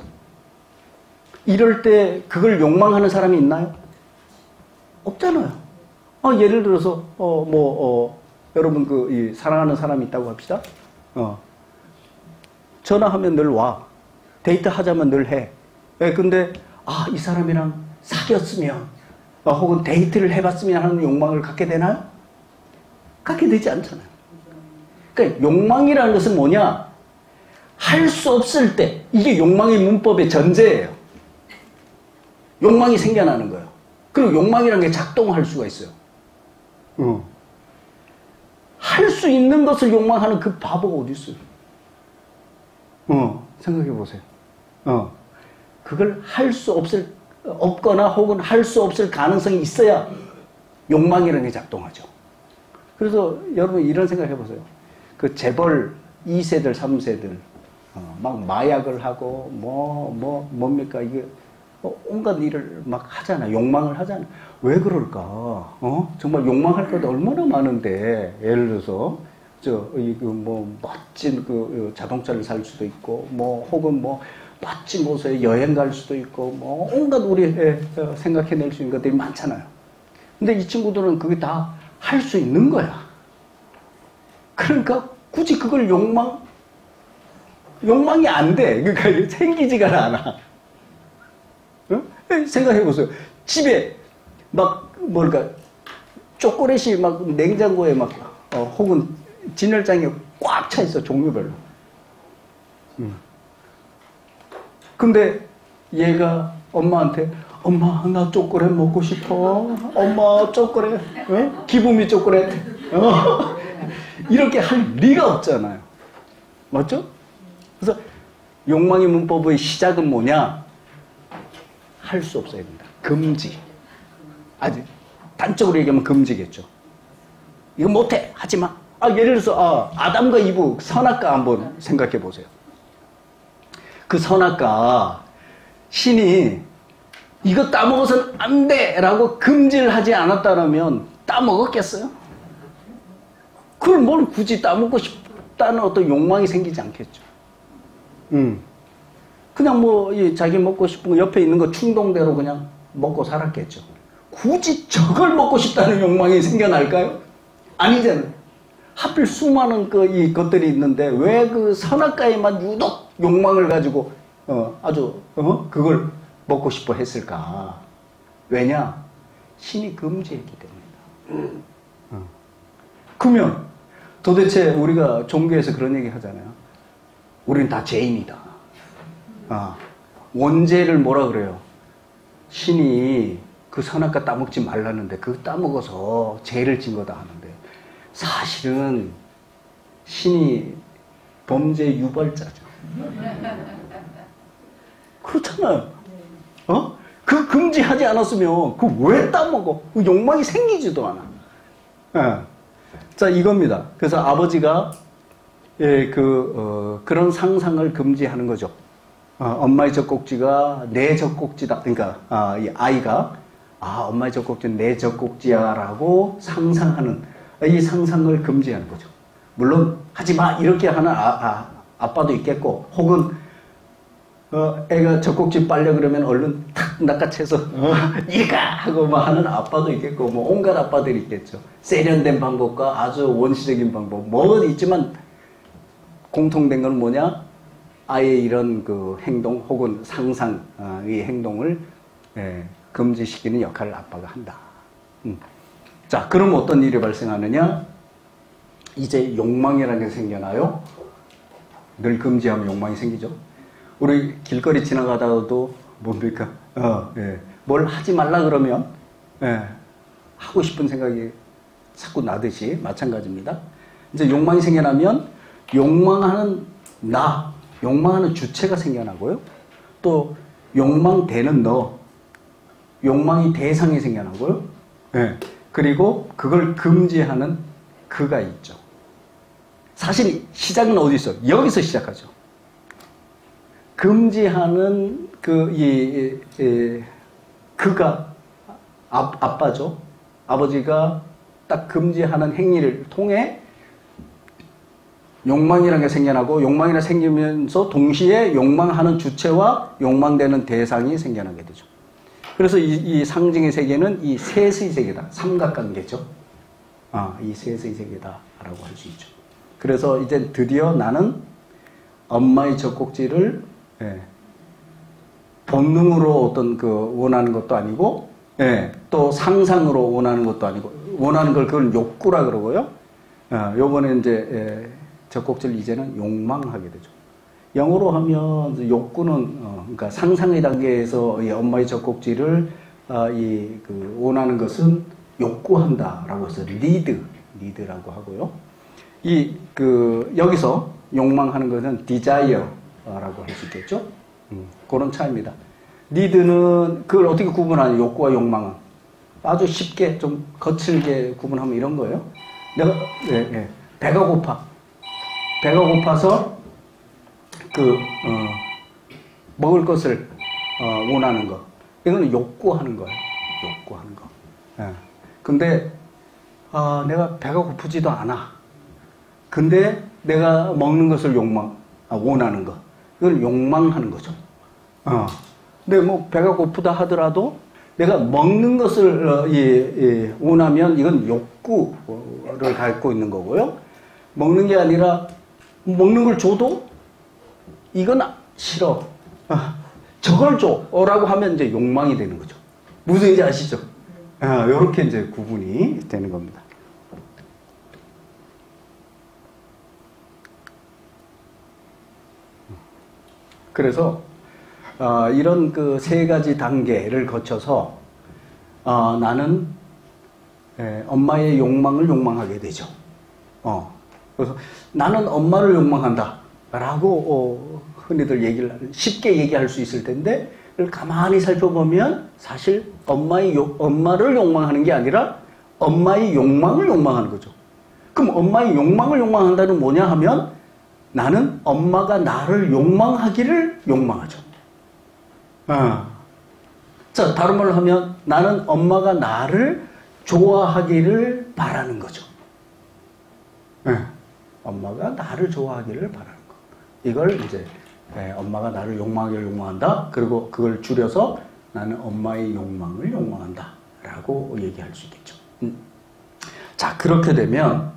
A: 이럴 때 그걸 욕망하는 사람이 있나요? 없잖아요. 어, 예를 들어서 어, 뭐 어, 여러분 그 사랑하는 사람이 있다고 합시다. 어. 전화하면 늘 와. 데이트 하자면 늘 해. 예, 근데 아, 이 사람이랑 사귀었으면 어, 혹은 데이트를 해봤으면 하는 욕망을 갖게 되나요? 갖게 되지 않잖아요. 그러니까 욕망이라는 것은 뭐냐? 할 수 없을 때 이게 욕망의 문법의 전제예요. 욕망이 생겨나는 거예요. 그리고 욕망이라는 게 작동할 수가 있어요. 어. 할수 있는 것을 욕망하는 그 바보가 어디 있어요? 어, 생각해 보세요. 어, 그걸 할 수 없을 없거나 혹은 할 수 없을 가능성이 있어야 욕망이라는 게 작동하죠. 그래서 여러분 이런 생각 해보세요. 그 재벌 2세들, 3세들 어, 막 마약을 하고 뭐 뭐 뭡니까 이게 어, 온갖 일을 막 하잖아. 욕망을 하잖아. 왜 그럴까? 어? 정말 욕망할 것도 얼마나 많은데, 예를 들어서, 저, 이, 그, 뭐, 멋진 그 자동차를 살 수도 있고, 뭐, 혹은 뭐, 멋진 곳에 여행 갈 수도 있고, 뭐, 온갖 우리 어, 생각해낼 수 있는 것들이 많잖아요. 근데 이 친구들은 그게 다 할 수 있는 거야. 그러니까 굳이 그걸 욕망, 욕망이 안 돼. 그러니까 생기지가 않아. 생각해 보세요. 집에 막 뭘까 초콜릿이 막 냉장고에 막 어, 혹은 진열장에 꽉 차 있어 종류별로. 음. 근데 얘가 엄마한테 엄마 나 초콜릿 먹고 싶어. 엄마 초콜릿. 어? 기분이 초콜릿. 어? 이렇게 할 리가 없잖아요. 맞죠? 그래서 욕망의 문법의 시작은 뭐냐? 할 수 없어야 된다. 금지. 아주 단적으로 얘기하면 금지겠죠. 이거 못해. 하지 마. 아, 예를 들어서 아, 아담과 이브 선악과 한번 생각해 보세요. 그 선악과 신이 이거 따먹어서는 안 돼! 라고 금지를 하지 않았다면 따먹었겠어요? 그걸 뭘 굳이 따먹고 싶다는 어떤 욕망이 생기지 않겠죠. 음. 그냥 뭐 자기 먹고 싶은 거 옆에 있는 거 충동대로 그냥 먹고 살았겠죠. 굳이 저걸 먹고 싶다는 욕망이 생겨날까요? 아니잖아요. 하필 수많은 그 이 것들이 있는데 왜 그 선악과에만 유독 욕망을 가지고 어 아주 어 그걸 먹고 싶어 했을까? 왜냐? 신이 금지했기 때문이다. 어. 그러면 도대체 우리가 종교에서 그런 얘기 하잖아요. 우리는 다 죄인이다. 아, 원죄를 뭐라 그래요? 신이 그 선악과 따먹지 말라는데 그 따먹어서 죄를 진 거다 하는데 사실은 신이 범죄 유발자죠. 그렇잖아요. 어? 그 금지하지 않았으면 그 왜 따먹어? 그 욕망이 생기지도 않아. 예. 자 이겁니다. 그래서 아버지가 예, 그 어, 그런 상상을 금지하는 거죠. 어, 엄마의 젖꼭지가 내 젖꼭지다. 그러니까 아, 이 아이가 아 엄마의 젖꼭지는 내 젖꼭지야라고 상상하는 이 상상을 금지하는 거죠. 물론 하지 마 이렇게 하는 아, 아, 아빠도 있겠고 혹은 어, 애가 젖꼭지 빨려 그러면 얼른 탁 낚아채서 어, 이가 하고 막 하는 아빠도 있겠고 뭐 온갖 아빠들이 있겠죠. 세련된 방법과 아주 원시적인 방법 뭐 있지만 공통된 건 뭐냐? 아이의 이런 그 행동 혹은 상상의 행동을 예, 금지시키는 역할을 아빠가 한다. 음. 자, 그럼 어떤 일이 발생하느냐? 이제 욕망이라는 게 생겨나요. 늘 금지하면 욕망이 생기죠. 우리 길거리 지나가다가도 뭡니까? 어, 예. 뭘 하지 말라 그러면 예. 하고 싶은 생각이 자꾸 나듯이 마찬가지입니다. 이제 욕망이 생겨나면 욕망하는 나, 욕망하는 주체가 생겨나고요. 또 욕망되는 너, 욕망이 대상이 생겨나고요. 네. 그리고 그걸 금지하는 그가 있죠. 사실 시작은 어디 있어? 여기서 시작하죠. 금지하는 그, 이, 이, 그가 아, 아빠죠. 아버지가 딱 금지하는 행위를 통해 욕망이라는 게 생겨나고 욕망이라 생기면서 동시에 욕망하는 주체와 욕망되는 대상이 생겨나게 되죠. 그래서 이, 이 상징의 세계는 이 셋의 세계다. 삼각관계죠. 아, 이 셋의 세계다라고 할 수 있죠. 그래서 이제 드디어 나는 엄마의 젖꼭지를 예, 본능으로 어떤 그 원하는 것도 아니고 예, 또 상상으로 원하는 것도 아니고 원하는 걸 그걸 욕구라 그러고요. 어, 요번에 이제 예, 젖꼭지를 이제는 욕망하게 되죠. 영어로 하면 욕구는 어, 그러니까 상상의 단계에서 이 엄마의 젖꼭지를 어, 이그 원하는 것은 욕구한다라고 해서 need need라고 하고요. 이 그 여기서 욕망하는 것은 desire라고 할 수 있겠죠. 음, 그런 차이입니다. 리드는 그걸 어떻게 구분하냐 욕구와 욕망은 아주 쉽게 좀 거칠게 구분하면 이런 거예요. 내가 예, 예. 배가 고파 배가 고파서 그 어, 먹을 것을 어, 원하는 것 이거는 욕구하는 거예요. 욕구하는 거. 예. 근데 아, 내가 배가 고프지도 않아. 근데 내가 먹는 것을 욕망 아, 원하는 것 이건 욕망하는 거죠. 어. 근데 뭐 배가 고프다 하더라도 내가 먹는 것을 어, 예, 예, 원하면 이건 욕구를 갖고 있는 거고요. 먹는 게 아니라 먹는 걸 줘도 이건 싫어. 아, 저걸 줘라고 하면 이제 욕망이 되는 거죠. 무슨 얘기 아시죠? 아, 이렇게 이제 구분이 되는 겁니다. 그래서 어, 이런 그 세 가지 단계를 거쳐서 어, 나는 에, 엄마의 욕망을 욕망하게 되죠. 어, 그래서 나는 엄마를 욕망한다 라고 어, 흔히들 얘기를 쉽게 얘기할 수 있을 텐데 가만히 살펴보면 사실 엄마의 욕, 엄마를 욕망하는 게 아니라 엄마의 욕망을 욕망하는 거죠. 그럼 엄마의 욕망을 욕망한다는 뭐냐 하면 나는 엄마가 나를 욕망하기를 욕망하죠. 아. 자, 다른 말로 하면 나는 엄마가 나를 좋아하기를 바라는 거죠. 네. 엄마가 나를 좋아하기를 바라는 것. 이걸 이제 네, 엄마가 나를 욕망하기를 욕망한다. 그리고 그걸 줄여서 나는 엄마의 욕망을 욕망한다. 라고 얘기할 수 있겠죠. 음. 자, 그렇게 되면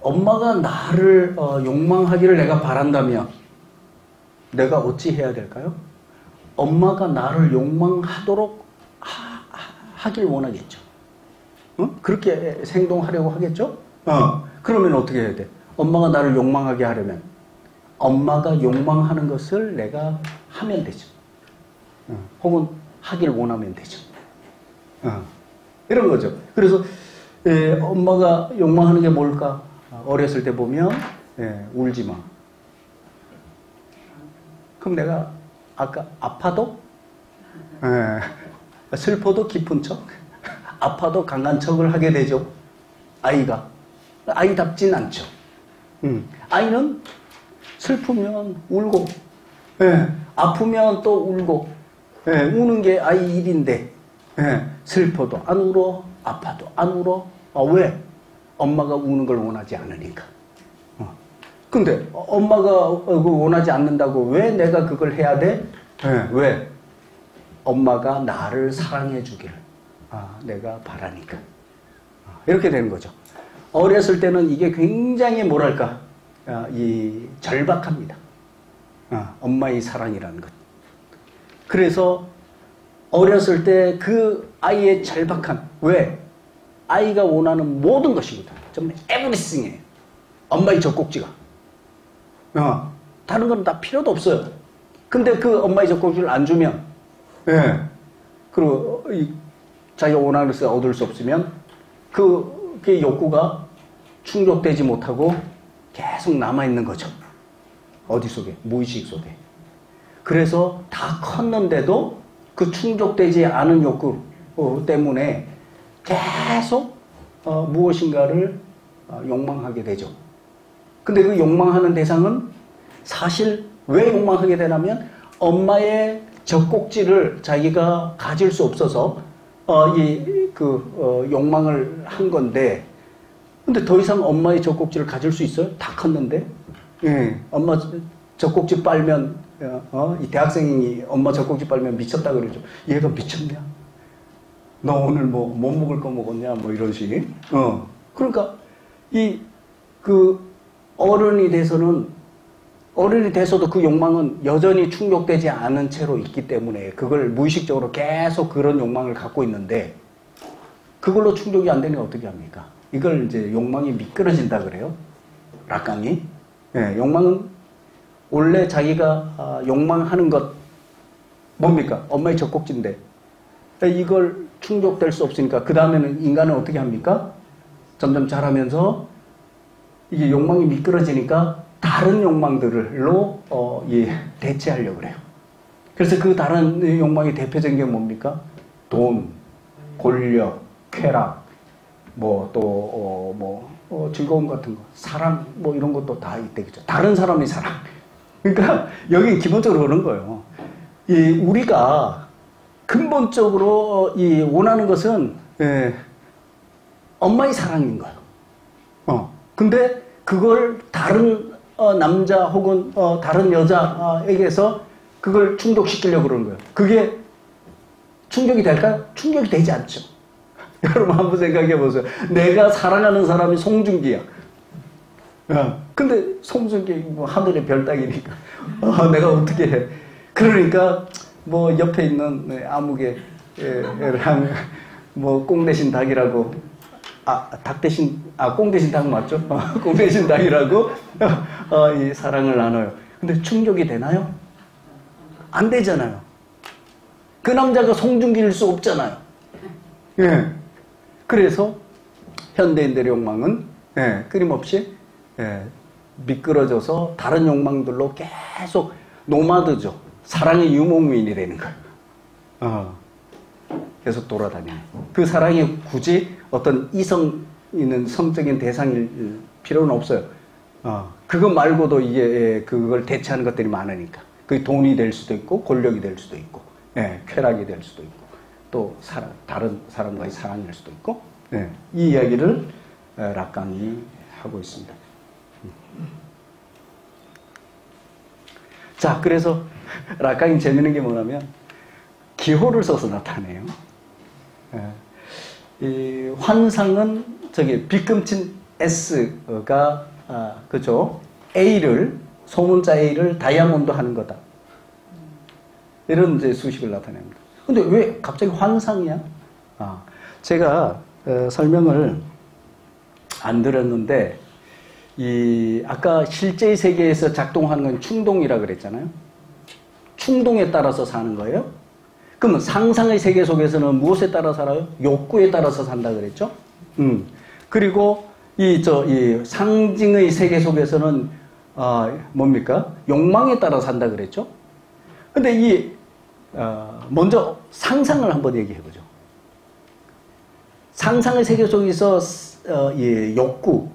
A: 엄마가 나를 어, 욕망하기를 내가 바란다면 내가 어찌 해야 될까요? 엄마가 나를 욕망하도록 하, 하길 원하겠죠. 어? 그렇게 행동하려고 하겠죠? 어. 그러면 어떻게 해야 돼? 엄마가 나를 욕망하게 하려면 엄마가 욕망하는 것을 내가 하면 되죠. 어. 혹은 하길 원하면 되죠. 어. 이런 거죠. 그래서 에, 엄마가 욕망하는 게 뭘까? 어렸을 때 보면 예, 울지 마. 그럼 내가 아까 아파도 예, 슬퍼도 깊은 척, 아파도 강한 척을 하게 되죠. 아이가 아이답진 않죠. 음, 아이는 슬프면 울고, 예, 아프면 또 울고, 예, 우는 게 아이 일인데 예, 슬퍼도 안 울어, 아파도 안 울어. 아, 왜? 엄마가 우는 걸 원하지 않으니까. 어. 근데 엄마가 원하지 않는다고 왜 내가 그걸 해야 돼? 네. 왜? 엄마가 나를 사랑해 주기를 아, 내가 바라니까. 아, 이렇게 되는 거죠. 어렸을 때는 이게 굉장히 뭐랄까 아, 이 절박합니다. 아, 엄마의 사랑이라는 것. 그래서 어렸을 때 그 아이의 절박함 왜? 아이가 원하는 모든 것이거든. 정말 에브리싱이에요. 엄마의 젖꼭지가. 어, 다른 건 다 필요도 없어요. 근데 그 엄마의 젖꼭지를 안 주면, 예. 그리고 이, 자기가 원하는 것을 얻을 수 없으면 그, 그 욕구가 충족되지 못하고 계속 남아있는 거죠. 어디 속에? 무의식 속에. 그래서 다 컸는데도 그 충족되지 않은 욕구 때문에 계속 어, 무엇인가를 어, 욕망하게 되죠. 근데 그 욕망하는 대상은 사실 왜 욕망하게 되냐면 엄마의 젖꼭지를 자기가 가질 수 없어서 어, 이그 어, 욕망을 한 건데 근데 더 이상 엄마의 젖꼭지를 가질 수 있어요? 다 컸는데. 예, 엄마 젖꼭지 빨면 어, 이 대학생이 엄마 젖꼭지 빨면 미쳤다 그러죠. 얘가 미쳤냐? 너 오늘 뭐 못 먹을 거 먹었냐? 뭐 이런 식. 어. 그러니까 이 그 어른이 돼서는 어른이 돼서도 그 욕망은 여전히 충족되지 않은 채로 있기 때문에 그걸 무의식적으로 계속 그런 욕망을 갖고 있는데 그걸로 충족이 안 되면 어떻게 합니까? 이걸 이제 욕망이 미끄러진다 그래요. 락강이. 예, 욕망은 원래 자기가 아, 욕망하는 것 뭡니까? 엄마의 젖꼭지인데 이걸 충족될 수 없으니까 그 다음에는 인간은 어떻게 합니까? 점점 자라면서 이게 욕망이 미끄러지니까 다른 욕망들로 어, 예, 대체하려고 그래요. 그래서 그 다른 욕망의 대표적인 게 뭡니까? 돈, 권력, 쾌락, 뭐또 어, 뭐 어, 즐거움 같은 거, 사랑 뭐 이런 것도 다 있대겠죠. 다른 사람의 사랑. 그러니까 여기 기본적으로 그런 거예요. 이 우리가 근본적으로 이 원하는 것은 예, 엄마의 사랑인 거예요. 어. 근데 그걸 다른 어, 남자 혹은 어, 다른 여자에게서 그걸 충족시키려고 그러는 거예요. 그게 충족이 될까? 충족이 되지 않죠. 여러분 한번 생각해 보세요. 내가 사랑하는 사람이 송중기야. 어, 근데 송중기 뭐 하늘의 별 따기니까 어, 내가 어떻게 해? 그러니까 뭐 옆에 있는 네, 아무개랑 뭐꽁 대신 닭이라고 아, 닭 대신, 아, 꽁 대신 닭 맞죠? 어, 꽁 대신 닭이라고, 어, 이 사랑을 나눠요. 근데 충족이 되나요? 안 되잖아요. 그 남자가 송중기일 수 없잖아요. 예. 그래서 현대인들의 욕망은, 예, 끊임없이, 예, 미끄러져서 다른 욕망들로 계속 노마드죠. 사랑의 유목민이 되는 거예요. 어. 계속 돌아다니는. 그 사랑이 굳이 어떤 이성 있는 성적인 대상일 필요는 없어요. 어, 그거 말고도 이게 예, 그걸 대체하는 것들이 많으니까. 그 돈이 될 수도 있고 권력이 될 수도 있고, 예, 쾌락이 될 수도 있고, 또 사람 다른 사람과의 사랑일 수도 있고, 예, 이 이야기를 락강이 하고 있습니다. 자, 그래서 락강이 재밌는 게 뭐냐면 기호를 써서 나타내요. 예. 이 환상은 저기 빗금친 S가 아, 그죠? A를 소문자 A를 다이아몬드 하는 거다. 이런 이제 수식을 나타냅니다. 근데 왜 갑자기 환상이야? 아, 제가 어, 설명을 안 들었는데 이 아까 실제의 세계에서 작동하는 건 충동이라 그랬잖아요. 충동에 따라서 사는 거예요. 그러면 상상의 세계 속에서는 무엇에 따라 살아요? 욕구에 따라서 산다 그랬죠? 음. 그리고 이, 저, 이 상징의 세계 속에서는, 어, 뭡니까? 욕망에 따라 산다 그랬죠? 근데 이, 어, 먼저 상상을 한번 얘기해 보죠. 상상의 세계 속에서, 어, 이 욕구,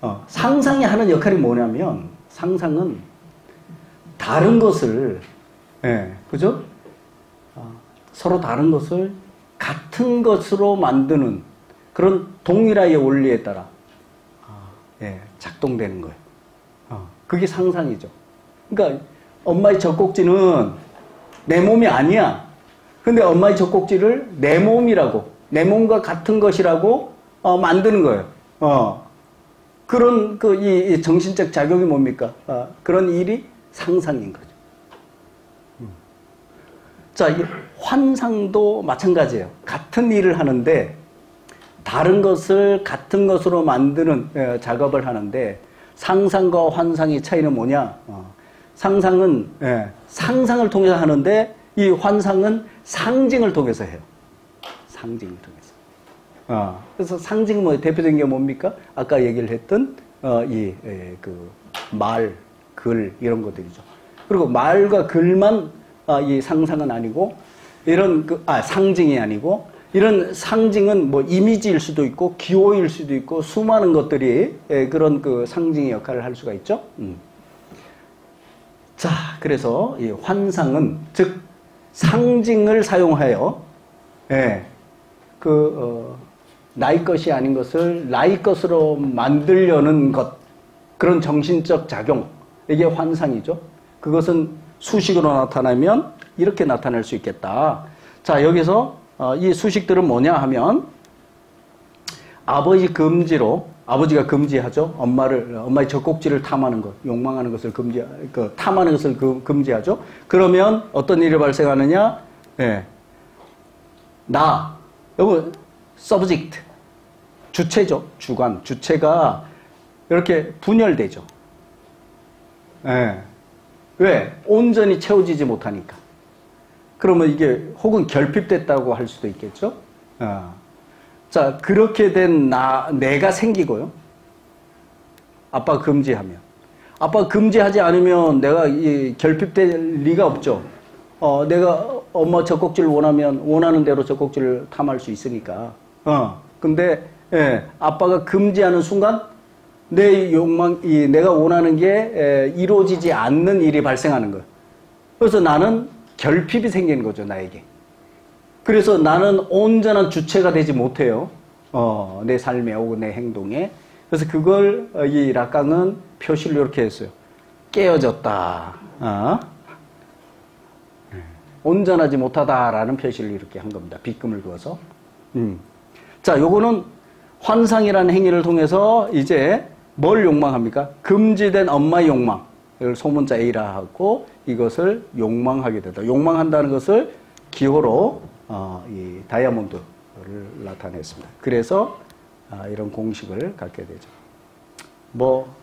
A: 어, 상상이 하는 역할이 뭐냐면, 상상은 다른 것을, 예, 그죠? 서로 다른 것을 같은 것으로 만드는 그런 동일화의 원리에 따라 아, 예, 작동되는 거예요. 어, 그게 상상이죠. 그러니까 엄마의 젖꼭지는 내 몸이 아니야. 근데 엄마의 젖꼭지를 내 몸이라고, 내 몸과 같은 것이라고 어, 만드는 거예요. 어. 그런 그이 정신적 작용이 뭡니까? 어, 그런 일이 상상인 거죠. 자, 이 환상도 마찬가지예요. 같은 일을 하는데 다른 것을 같은 것으로 만드는 에, 작업을 하는데 상상과 환상의 차이는 뭐냐? 어, 상상은 에, 상상을 통해서 하는데 이 환상은 상징을 통해서 해요. 상징을 통해서. 어, 그래서 상징 뭐 대표적인 게 뭡니까? 아까 얘기를 했던 어, 이그 말, 글 이런 것들이죠. 그리고 말과 글만 아, 이 상상은 아니고 이런 그, 아, 상징이 아니고 이런 상징은 뭐 이미지일 수도 있고 기호일 수도 있고 수많은 것들이 예, 그런 그 상징의 역할을 할 수가 있죠. 음. 자, 그래서 이 환상은 즉 상징을 사용하여 예, 그 어, 나의 것이 아닌 것을 나의 것으로 만들려는 것 그런 정신적 작용 이게 환상이죠. 그것은 수식으로 나타나면 이렇게 나타낼 수 있겠다. 자 여기서 어, 이 수식들은 뭐냐 하면 아버지 금지로 아버지가 금지하죠. 엄마를 엄마의 젖꼭지를 탐하는 것, 욕망하는 것을 금지, 그 탐하는 것을 그, 금지하죠. 그러면 어떤 일이 발생하느냐? 예. 나 여기 subject 주체죠. 주관 주체가 이렇게 분열되죠. 예. 왜? 온전히 채워지지 못하니까. 그러면 이게 혹은 결핍됐다고 할 수도 있겠죠. 어. 자, 그렇게 된 나, 내가 생기고요. 아빠 금지하면. 아빠 금지하지 않으면 내가 이 결핍될 리가 없죠. 어, 내가 엄마 젖꼭지를 원하면 원하는 대로 젖꼭지를 탐할 수 있으니까. 어. 근데, 예, 아빠가 금지하는 순간 내 욕망, 이 내가 원하는 게 에, 이루어지지 않는 일이 발생하는 거예요. 그래서 나는 결핍이 생기는 거죠, 나에게. 그래서 나는 온전한 주체가 되지 못해요. 어, 내 삶에 혹은 내 행동에. 그래서 그걸 어, 이 락강은 표시를 이렇게 했어요. 깨어졌다. 어? 온전하지 못하다라는 표시를 이렇게 한 겁니다. 빗금을 그어서. 음. 자, 요거는 환상이라는 행위를 통해서 이제 뭘 욕망합니까? 금지된 엄마의 욕망. 을 소문자 A라 하고 이것을 욕망하게 된다. 욕망한다는 것을 기호로 어, 이 다이아몬드를 나타냈습니다. 그래서 아, 이런 공식을 갖게 되죠. 뭐,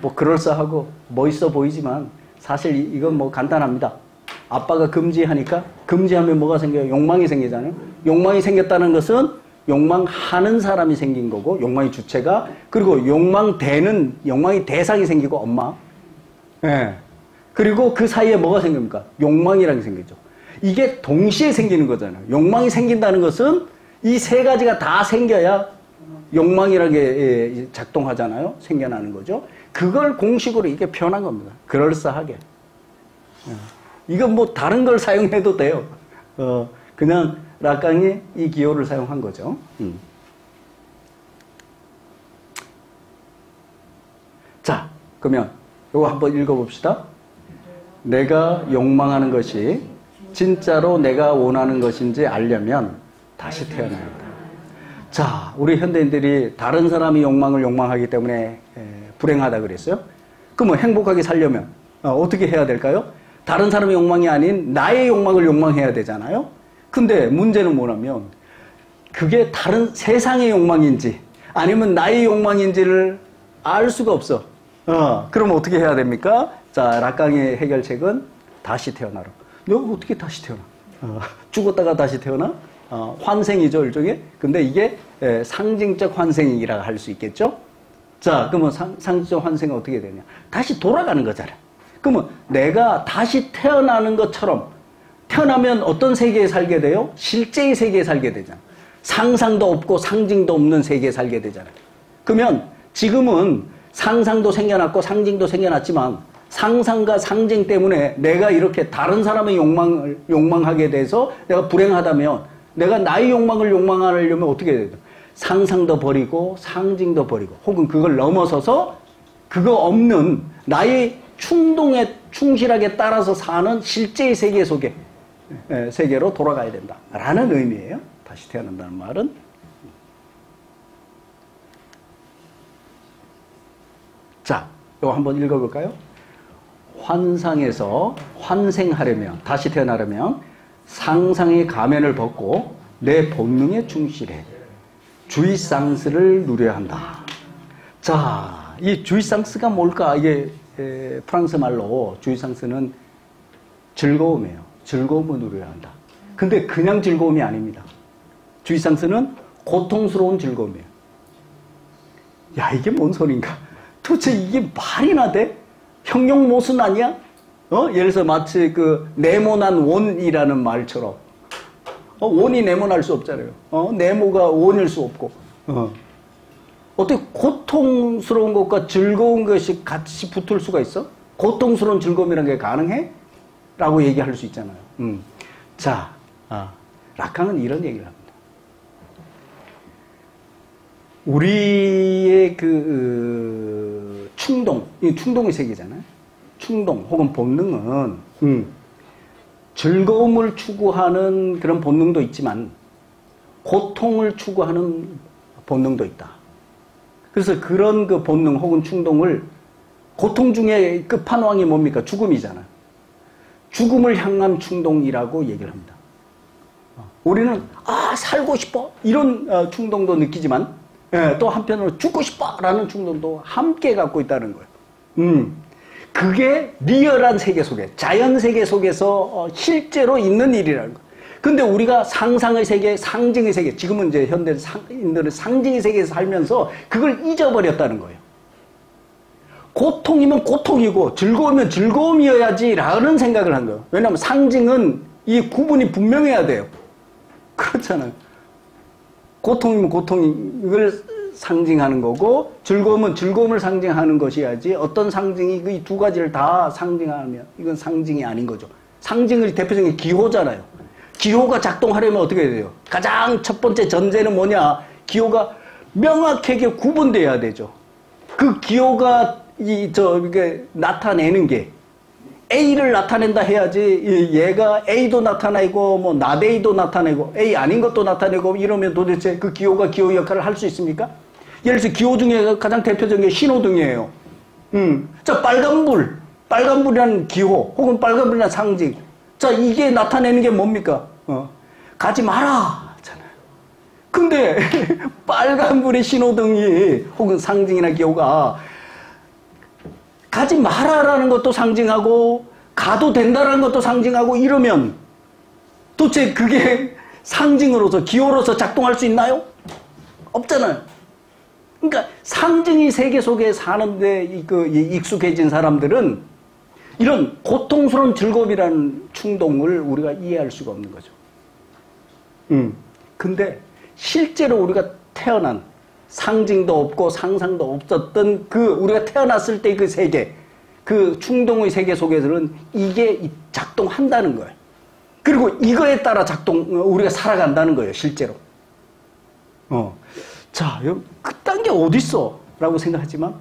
A: 뭐 그럴싸하고 멋있어 보이지만 사실 이건 뭐 간단합니다. 아빠가 금지하니까 금지하면 뭐가 생겨요? 욕망이 생기잖아요. 욕망이 생겼다는 것은 욕망하는 사람이 생긴 거고 욕망의 주체가 그리고 욕망되는 욕망의 대상이 생기고 엄마. 예. 그리고 그 사이에 뭐가 생깁니까? 욕망이라는 게 생기죠. 이게 동시에 생기는 거잖아요. 욕망이 생긴다는 것은 이 세 가지가 다 생겨야 욕망이라는 게 예, 작동하잖아요. 생겨나는 거죠. 그걸 공식으로 이게 표현한 겁니다. 그럴싸하게. 예. 이건 뭐 다른 걸 사용해도 돼요. 어, 그냥 락강이 이 기호를 사용한 거죠. 음. 자, 그러면 이거 한번 읽어봅시다. 내가 욕망하는 것이 진짜로 내가 원하는 것인지 알려면 다시 태어나야 한다. 자, 우리 현대인들이 다른 사람이 욕망을 욕망하기 때문에 불행하다 그랬어요. 그러면 행복하게 살려면 어, 떻게 해야 될까요? 다른 사람의 욕망이 아닌 나의 욕망을 욕망해야 되잖아요. 근데 문제는 뭐냐면 그게 다른 세상의 욕망인지 아니면 나의 욕망인지를 알 수가 없어. 어, 그럼 어떻게 해야 됩니까? 자, 락강의 해결책은 다시 태어나라. 너 어떻게 다시 태어나? 어, 죽었다가 다시 태어나? 어, 환생이죠, 일종의. 근데 이게 에, 상징적 환생이라 할수 있겠죠? 자, 그러면 상, 상징적 환생은 어떻게 되냐? 다시 돌아가는 거잖아. 그러면 내가 다시 태어나는 것처럼 태어나면 어떤 세계에 살게 돼요? 실제의 세계에 살게 되잖아. 상상도 없고 상징도 없는 세계에 살게 되잖아. 그러면 지금은 상상도 생겨났고 상징도 생겨났지만 상상과 상징 때문에 내가 이렇게 다른 사람의 욕망을 욕망하게 돼서 내가 불행하다면 내가 나의 욕망을 욕망하려면 어떻게 해야 되죠? 상상도 버리고 상징도 버리고 혹은 그걸 넘어서서 그거 없는 나의 충동에 충실하게 따라서 사는 실제의 세계 속에 세계로 돌아가야 된다라는 의미예요. 다시 태어난다는 말은 자, 이거 한번 읽어볼까요? 환상에서 환생하려면 다시 태어나려면 상상의 가면을 벗고 내 본능에 충실해 주의 상스를 누려야 한다. 자, 이 주의 상스가 뭘까? 이게 에, 프랑스 말로 주의 상스는 즐거움이에요. 즐거움을 누려야 한다. 근데 그냥 즐거움이 아닙니다. 주의 상스는 고통스러운 즐거움이에요. 야, 이게 뭔 소린가? 도대체 이게 말이나 돼? 형용 모순 아니야? 어? 예를 들어서 마치 그 네모난 원이라는 말처럼 어, 원이 네모날 수 없잖아요. 어? 네모가 원일 수 없고 어. 어떻게 고통스러운 것과 즐거운 것이 같이 붙을 수가 있어? 고통스러운 즐거움이라는 게 가능해? 라고 얘기할 수 있잖아요. 음. 자, 아, 라캉은 이런 얘기를 합니다. 우리의 그 충동, 이 충동의 세계잖아요. 충동 혹은 본능은 음, 즐거움을 추구하는 그런 본능도 있지만 고통을 추구하는 본능도 있다. 그래서 그런 그 본능 혹은 충동을 고통 중에 끝판왕이 뭡니까? 죽음이잖아. 죽음을 향한 충동이라고 얘기를 합니다. 우리는 아 살고 싶어 이런 어, 충동도 느끼지만 예, 또 한편으로 죽고 싶어라는 충동도 함께 갖고 있다는 거예요. 음, 그게 리얼한 세계 속에 자연 세계 속에서 어, 실제로 있는 일이라는 거예요. 근데 우리가 상상의 세계, 상징의 세계, 지금은 이제 현대인들은 상징의 세계에서 살면서 그걸 잊어버렸다는 거예요. 고통이면 고통이고 즐거우면 즐거움이어야지라는 생각을 한 거예요. 왜냐하면 상징은 이 구분이 분명해야 돼요. 그렇잖아요. 고통이면 고통을 상징하는 거고 즐거움은 즐거움을 상징하는 것이야지 어떤 상징이 그 두 가지를 다 상징하면 이건 상징이 아닌 거죠. 상징의 대표적인 기호잖아요. 기호가 작동하려면 어떻게 돼요? 가장 첫 번째 전제는 뭐냐? 기호가 명확하게 구분돼야 되죠. 그 기호가 이 저 이게 나타내는 게 A를 나타낸다 해야지 얘가 A도 나타내고 뭐 나데이도 나타내고 A 아닌 것도 나타내고 이러면 도대체 그 기호가 기호 역할을 할 수 있습니까? 예를 들어서 기호 중에 가장 대표적인 게 신호등이에요. 음. 자, 빨간불. 빨간불이라는 기호 혹은 빨간불이라는 상징. 자, 이게 나타내는 게 뭡니까? 어. 가지 마라. 근데 빨간불의 신호등이 혹은 상징이나 기호가 가지 마라라는 것도 상징하고 가도 된다라는 것도 상징하고 이러면 도대체 그게 상징으로서 기호로서 작동할 수 있나요? 없잖아요. 그러니까 상징이 세계 속에 사는데 그 익숙해진 사람들은 이런 고통스러운 즐거움이라는 충동을 우리가 이해할 수가 없는 거죠. 음. 근데 실제로 우리가 태어난 상징도 없고 상상도 없었던 그 우리가 태어났을 때 그 세계, 그 충동의 세계 속에서는 이게 작동한다는 거예요. 그리고 이거에 따라 작동, 우리가 살아간다는 거예요, 실제로. 어. 자, 게 어딨어? 라고 생각하지만,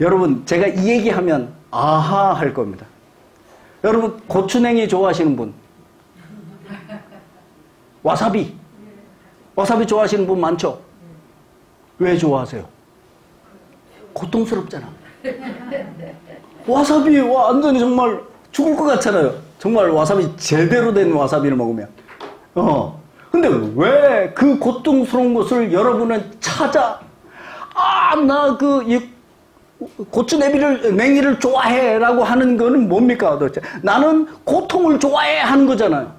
A: 여러분, 제가 이 얘기하면, 아하 할 겁니다. 여러분, 고추냉이 좋아하시는 분. 와사비. 와사비 좋아하시는 분 많죠? 왜 좋아하세요? 고통스럽잖아. 와사비 완전히 정말 죽을 것 같잖아요. 정말 와사비 제대로 된 와사비를 먹으면. 어. 근데 왜 그 고통스러운 것을 여러분은 찾아? 아, 나 그, 고추냉이를, 냉이를 좋아해. 라고 하는 거는 뭡니까 도대체? 나는 고통을 좋아해. 하는 거잖아요.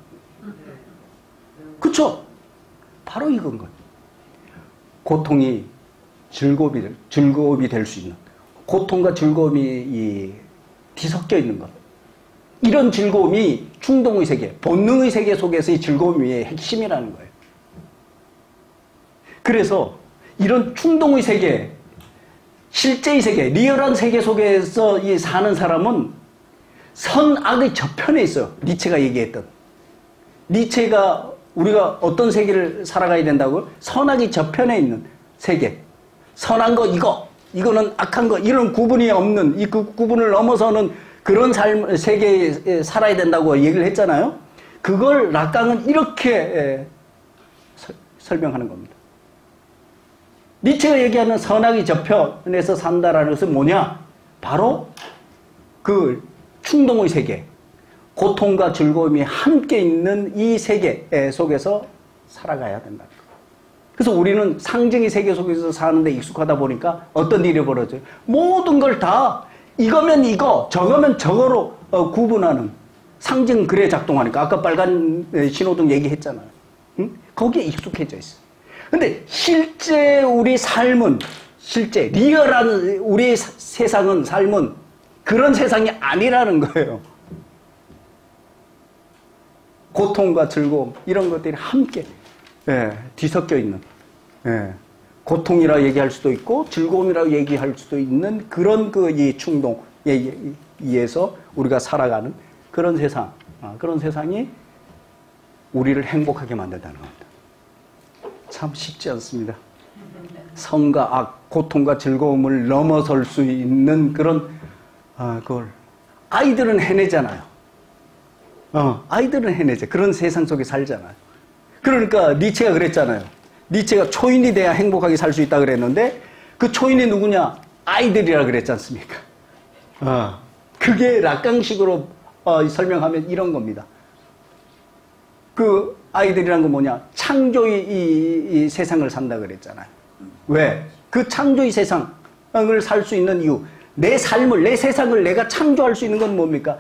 A: 그쵸? 바로 이건 거예요. 고통이 즐거움이, 즐거움이 될 수 있는, 고통과 즐거움이 뒤섞여 있는 것. 이런 즐거움이 충동의 세계, 본능의 세계 속에서의 즐거움이 핵심이라는 거예요. 그래서 이런 충동의 세계, 실제의 세계, 리얼한 세계 속에서 이 사는 사람은 선악의 저편에 있어요. 니체가 얘기했던. 니체가 우리가 어떤 세계를 살아가야 된다고요? 선악의 저편에 있는 세계. 선한 거 이거, 이거는 악한 거, 이런 구분이 없는 이 그 구분을 넘어서는 그런 삶, 세계에 살아야 된다고 얘기를 했잖아요. 그걸 락강은 이렇게 설명하는 겁니다. 니체가 얘기하는 선악의 저편에서 산다라는 것은 뭐냐? 바로 그 충동의 세계, 고통과 즐거움이 함께 있는 이 세계 속에서 살아가야 된다. 그래서 우리는 상징의 세계 속에서 사는데 익숙하다 보니까 어떤 일이 벌어져요? 모든 걸 다 이거면 이거, 저거면 저거로 어, 구분하는 상징 그래 작동하니까 아까 빨간 신호등 얘기했잖아요. 응? 거기에 익숙해져 있어. 근데 실제 우리 삶은 실제 리얼한 우리 세상은 삶은 그런 세상이 아니라는 거예요. 고통과 즐거움 이런 것들이 함께 예, 뒤섞여 있는 예, 고통이라 얘기할 수도 있고 즐거움이라고 얘기할 수도 있는 그런 그 이 충동에 의해서 우리가 살아가는 그런 세상 아, 그런 세상이 우리를 행복하게 만든다는 겁니다. 참 쉽지 않습니다. 성과 악, 고통과 즐거움을 넘어설 수 있는 그런 아, 그걸 아이들은 해내잖아요. 어, 아이들은 해내죠. 그런 세상 속에 살잖아요. 그러니까 니체가 그랬잖아요. 니체가 초인이 돼야 행복하게 살 수 있다 그랬는데 그 초인이 누구냐? 아이들이라 그랬지 않습니까? 어, 그게 락강식으로 어, 설명하면 이런 겁니다. 그 아이들이란 건 뭐냐? 창조의 이, 이 세상을 산다 그랬잖아요. 왜? 그 창조의 세상을 살 수 있는 이유. 내 삶을, 내 세상을 내가 창조할 수 있는 건 뭡니까?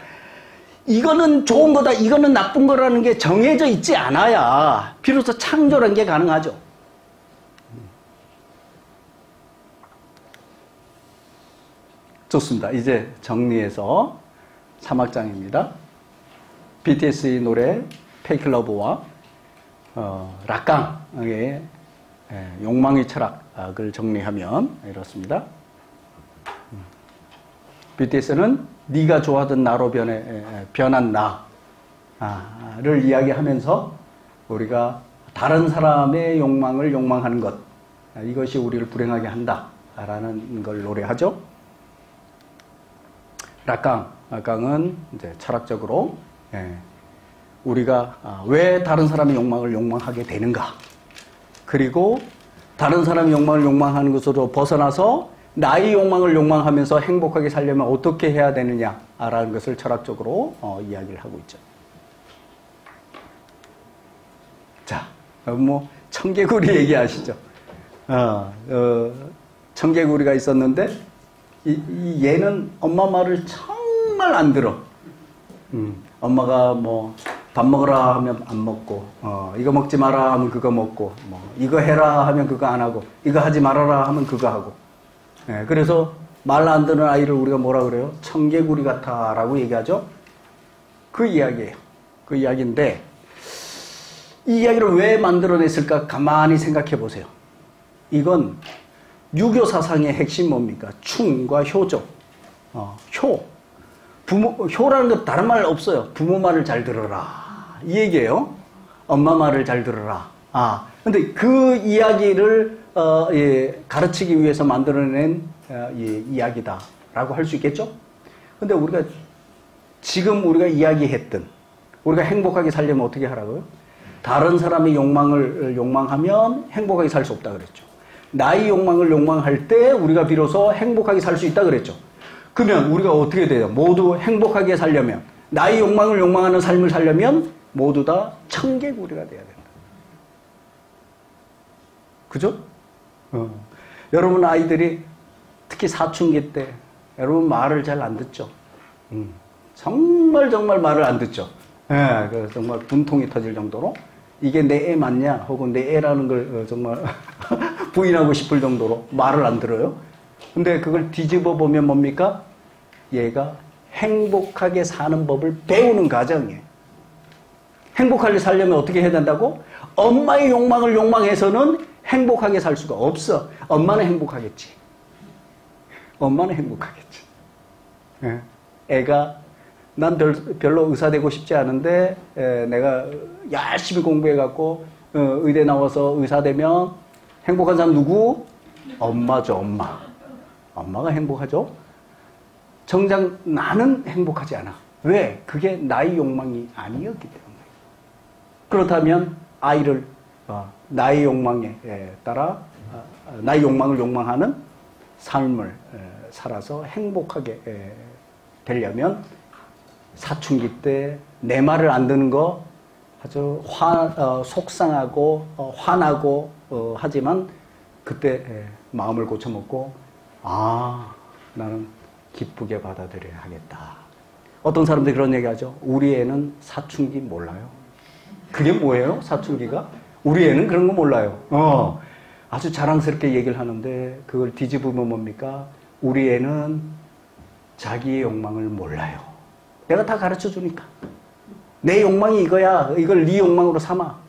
A: 이거는 좋은 거다, 이거는 나쁜 거라는 게 정해져 있지 않아야 비로소 창조라는 게 가능하죠. 좋습니다. 이제 정리해서 3악장입니다. BTS의 노래 페이클러브와 어, 락강의 예, 욕망의 철학을 정리하면 이렇습니다. BTS는 네가 좋아하던 나로 변해, 변한 나를 이야기하면서 우리가 다른 사람의 욕망을 욕망하는 것 이것이 우리를 불행하게 한다라는 걸 노래하죠. 락강, 락강은 이제 철학적으로 예, 우리가 아, 왜 다른 사람의 욕망을 욕망하게 되는가? 그리고 다른 사람의 욕망을 욕망하는 것으로 벗어나서 나의 욕망을 욕망하면서 행복하게 살려면 어떻게 해야 되느냐라는 것을 철학적으로 어, 이야기를 하고 있죠. 자, 뭐 청개구리 얘기하시죠. 어, 어, 청개구리가 있었는데 이, 이 얘는 엄마 말을 정말 안 들어. 음, 엄마가 뭐 밥 먹으라 하면 안 먹고, 어, 이거 먹지 마라 하면 그거 먹고, 뭐, 이거 해라 하면 그거 안 하고, 이거 하지 말아라 하면 그거 하고. 예, 그래서 말 안 듣는 아이를 우리가 뭐라 그래요? 청개구리 같아라고 얘기하죠? 그 이야기예요. 그 이야기인데, 이 이야기를 왜 만들어냈을까 가만히 생각해 보세요. 이건 유교 사상의 핵심 뭡니까? 충과 효죠. 어, 효. 부모, 효라는 것 다른 말 없어요. 부모 말을 잘 들어라. 이 얘기예요. 엄마 말을 잘 들어라. 아, 근데 그 이야기를 어, 예, 가르치기 위해서 만들어낸 어, 예, 이야기다라고 할 수 있겠죠? 근데 우리가 지금 우리가 이야기했던 우리가 행복하게 살려면 어떻게 하라고요? 다른 사람의 욕망을 욕망하면 행복하게 살 수 없다 그랬죠. 나의 욕망을 욕망할 때 우리가 비로소 행복하게 살 수 있다 그랬죠. 그러면 우리가 어떻게 돼요? 모두 행복하게 살려면 나의 욕망을 욕망하는 삶을 살려면 모두 다 청개구리가 돼야 된다. 그죠? 어. 여러분 아이들이 특히 사춘기 때 여러분 말을 잘 안 듣죠. 음. 정말 정말 말을 안 듣죠. 예, 그 정말 분통이 터질 정도로 이게 내 애 맞냐 혹은 내 애라는 걸 어, 정말 부인하고 싶을 정도로 말을 안 들어요. 근데 그걸 뒤집어 보면 뭡니까? 얘가 행복하게 사는 법을 배우는 과정이에요. 행복하게 살려면 어떻게 해야 된다고? 엄마의 욕망을 욕망해서는 행복하게 살 수가 없어. 엄마는 행복하겠지. 엄마는 행복하겠지. 예. 애가 난 별, 별로 의사 되고 싶지 않은데 에, 내가 열심히 공부해갖고 어, 의대 나와서 의사 되면 행복한 사람 누구? 엄마죠, 엄마. 엄마가 행복하죠? 정작 나는 행복하지 않아. 왜? 그게 나의 욕망이 아니었기 때문에. 그렇다면 아이를 어, 나의 욕망에 따라 어, 나의 욕망을 욕망하는 삶을 살아서 행복하게 되려면 사춘기 때 내 말을 안 듣는 거 아주 화, 어, 속상하고 어, 화나고 어, 하지만 그때 에, 마음을 고쳐먹고 아 나는 기쁘게 받아들여야 하겠다. 어떤 사람들이 그런 얘기하죠. 우리 애는 사춘기 몰라요. 그게 뭐예요? 사춘기가? 우리 애는 그런 거 몰라요. 어. 아주 자랑스럽게 얘기를 하는데 그걸 뒤집으면 뭡니까? 우리 애는 자기의 욕망을 몰라요. 내가 다 가르쳐 주니까. 내 욕망이 이거야. 이걸 네 욕망으로 삼아.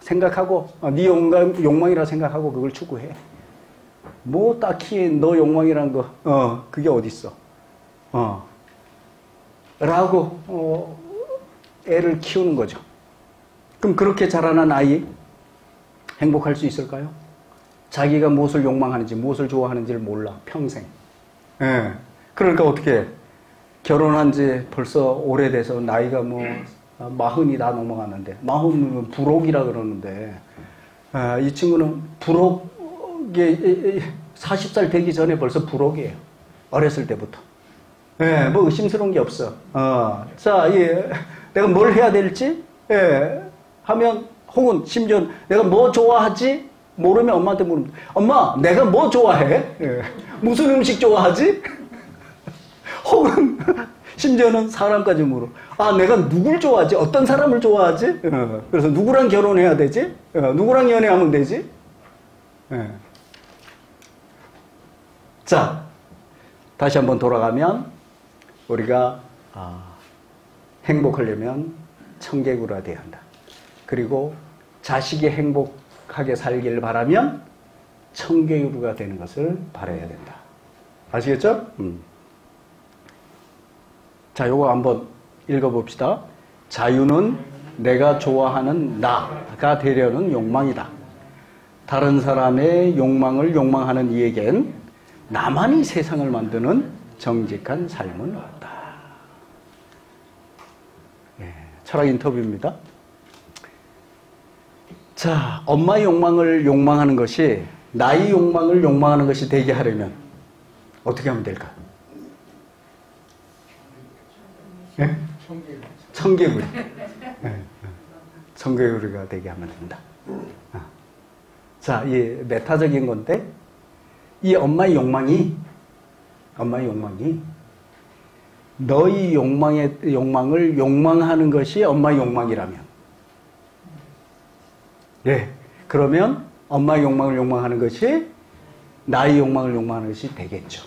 A: 생각하고 어, 네 욕망, 욕망이라 생각하고 그걸 추구해. 뭐 딱히 너 욕망이란 거, 어, 그게 어딨어. 어. 라고, 어, 애를 키우는 거죠. 그럼 그렇게 자라난 아이 행복할 수 있을까요? 자기가 무엇을 욕망하는지, 무엇을 좋아하는지를 몰라. 평생. 예. 그러니까 어떻게 결혼한 지 벌써 오래돼서 나이가 뭐 마흔이 다 넘어갔는데 마흔은 불혹이라 그러는데 아, 이 친구는 불혹에 40살 되기 전에 벌써 불혹이에요. 어렸을 때부터. 예, 뭐 의심스러운 게 없어. 어, 자, 예, 내가 뭘 해야 될지, 예, 하면, 혹은 심지어 내가 뭐 좋아하지? 모르면 엄마한테 물으면, 엄마, 내가 뭐 좋아해? 예, 무슨 음식 좋아하지? 혹은, 심지어는 사람까지 물어. 아, 내가 누굴 좋아하지? 어떤 사람을 좋아하지? 어, 그래서 누구랑 결혼해야 되지? 어, 누구랑 연애하면 되지? 예. 자, 다시 한번 돌아가면, 우리가 아, 행복하려면 청개구가 돼야 한다. 그리고 자식이 행복하게 살기를 바라면 청개구가 되는 것을 바라야 된다. 아시겠죠? 음. 자, 요거 한번 읽어봅시다. 자유는 내가 좋아하는 나가 되려는 욕망이다. 다른 사람의 욕망을 욕망하는 이에겐 나만이 세상을 만드는 정직한 삶은 없다. 예, 철학 인터뷰입니다. 자, 엄마의 욕망을 욕망하는 것이 나의 욕망을 욕망하는 것이 되게 하려면 어떻게 하면 될까? 예? 청개구리. 예, 청개구리가 되게 하면 된다. 아. 자, 이 메타적인 건데 이 엄마의 욕망이 엄마의 욕망이 너희 욕망의 욕망을 욕망하는 것이 엄마의 욕망이라면 예 그러면 엄마의 욕망을 욕망하는 것이 나의 욕망을 욕망하는 것이 되겠죠.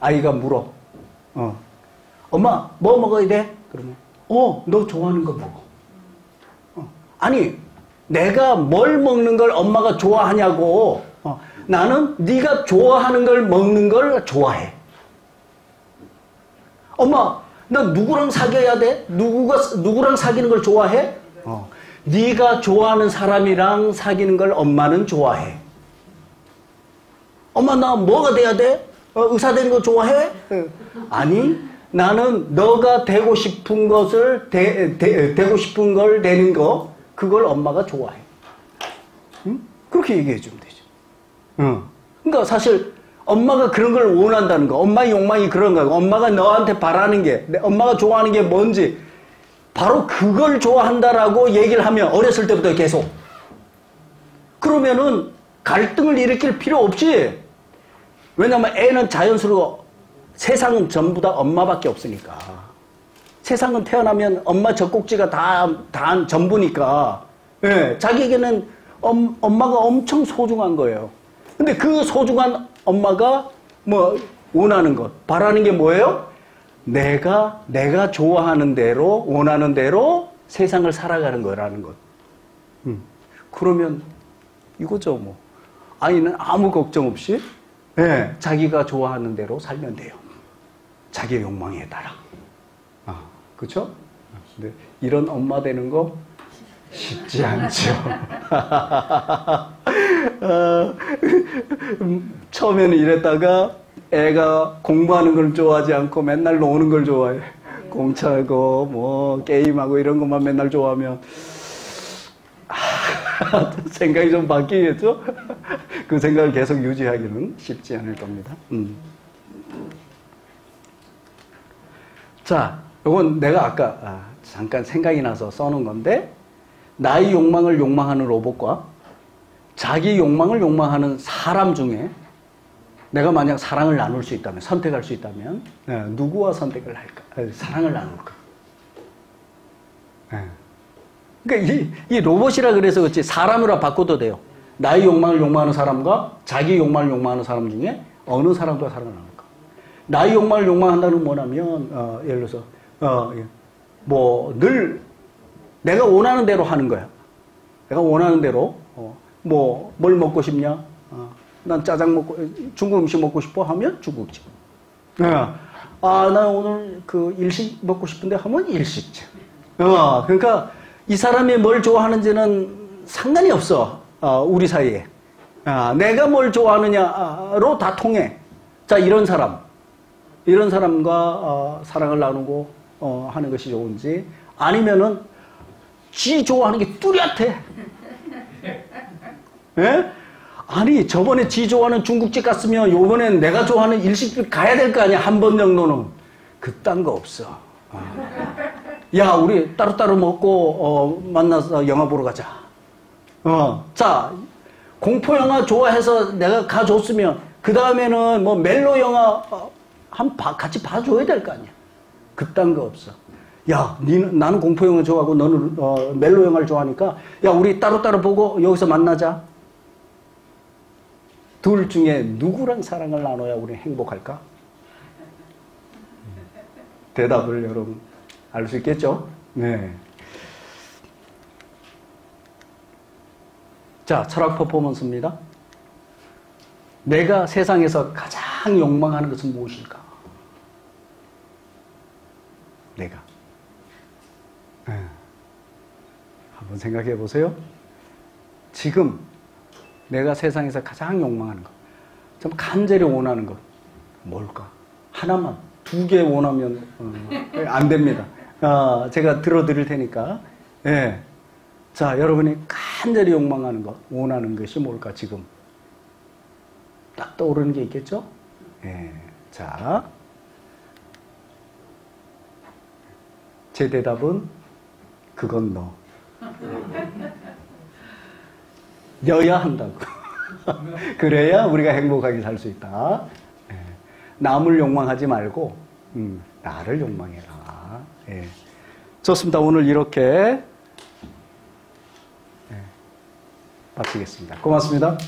A: 아이가 물어 어 엄마 뭐 먹어야 돼? 그러면 어 너 좋아하는 거 먹어. 어, 아니 내가 뭘 먹는 걸 엄마가 좋아하냐고 어, 나는 네가 좋아하는 걸 먹는 걸 좋아해. 엄마, 나 누구랑 사귀어야 돼? 누구가 누구랑 사귀는 걸 좋아해? 어. 네가 좋아하는 사람이랑 사귀는 걸 엄마는 좋아해. 엄마 나 뭐가 돼야 돼? 어, 의사 되는 거 좋아해? 아니 나는 너가 되고 싶은 것을 되, 되, 되고 싶은 걸 되는 거 그걸 엄마가 좋아해. 응? 그렇게 얘기해 주면 돼. 어. 그러니까 사실 엄마가 그런 걸 원한다는 거, 엄마의 욕망이 그런 거, 엄마가 너한테 바라는 게, 엄마가 좋아하는 게 뭔지, 바로 그걸 좋아한다라고 얘기를 하면 어렸을 때부터 계속. 그러면은 갈등을 일으킬 필요 없이, 왜냐면 애는 자연스러워, 세상은 전부 다 엄마밖에 없으니까. 세상은 태어나면 엄마 젖꼭지가 다, 다 전부니까, 예, 자기에게는 엄, 엄마가 엄청 소중한 거예요. 근데 그 소중한 엄마가 뭐 원하는 것, 바라는 게 뭐예요? 내가 내가 좋아하는 대로 원하는 대로 세상을 살아가는 거라는 것. 음. 그러면 이거죠 뭐. 아이는 아무 걱정 없이 네, 자기가 좋아하는 대로 살면 돼요. 자기의 욕망에 따라. 아, 그렇죠? 근데 이런 엄마 되는 거 쉽지 않죠. 어, 처음에는 이랬다가 애가 공부하는 걸 좋아하지 않고 맨날 노는 걸 좋아해. 공차고 뭐 게임하고 이런 것만 맨날 좋아하면 생각이 좀 바뀌겠죠? 그 생각을 계속 유지하기는 쉽지 않을 겁니다. 음. 자, 이건 내가 아까 아, 잠깐 생각이 나서 써놓은 건데 나의 욕망을 욕망하는 로봇과 자기 욕망을 욕망하는 사람 중에 내가 만약 사랑을 나눌 수 있다면, 선택할 수 있다면, 네, 누구와 선택을 할까? 아니, 사랑을 나눌까? 네. 그러니까 이, 이, 로봇이라 그래서 그렇지 사람으로 바꿔도 돼요. 나의 욕망을 욕망하는 사람과 자기 욕망을 욕망하는 사람 중에 어느 사람과 사랑을 나눌까? 나의 욕망을 욕망한다는 뭐냐면, 어, 예를 들어서, 어, 예. 뭐, 늘 내가 원하는 대로 하는 거야. 내가 원하는 대로, 어, 뭐, 뭘 먹고 싶냐? 어, 난 짜장 먹고, 중국 음식 먹고 싶어 하면 중국집. 어, 아, 나 오늘 그 일식 먹고 싶은데 하면 일식집. 어, 그러니까 이 사람이 뭘 좋아하는지는 상관이 없어. 어, 우리 사이에. 아, 내가 뭘 좋아하느냐로 다 통해. 자, 이런 사람. 이런 사람과 어, 사랑을 나누고 어, 하는 것이 좋은지 아니면은 지 좋아하는 게 뚜렷해. 예? 아니 저번에 지 좋아하는 중국집 갔으면 요번엔 내가 좋아하는 일식집 가야 될 거 아니야 한 번 정도는 그딴 거 없어. 어. 야 우리 따로따로 먹고 어, 만나서 영화 보러 가자. 어, 자 공포 영화 좋아해서 내가 가줬으면 그 다음에는 뭐 멜로 영화 어, 한 봐- 같이 봐줘야 될 거 아니야. 그딴 거 없어. 야, 니는 나는 공포 영화 좋아하고 너는 어, 멜로 영화를 좋아하니까 야 우리 따로따로 보고 여기서 만나자. 둘 중에 누구랑 사랑을 나눠야 우리 행복할까? 대답을 여러분 알 수 있겠죠? 네. 자, 철학 퍼포먼스입니다. 내가 세상에서 가장 욕망하는 것은 무엇일까? 내가. 네. 한번 생각해 보세요. 지금 내가 세상에서 가장 욕망하는 것, 좀 간절히 원하는 것, 뭘까? 하나만, 두 개 원하면 어, 안 됩니다. 아, 제가 들어드릴 테니까. 예. 자, 여러분이 간절히 욕망하는 것, 원하는 것이 뭘까, 지금? 딱 떠오르는 게 있겠죠? 예. 자. 제 대답은 그건 너. 여야 한다고. 그래야 우리가 행복하게 살 수 있다. 예. 남을 욕망하지 말고 음, 나를 욕망해라. 예. 좋습니다. 오늘 이렇게 예, 마치겠습니다. 고맙습니다.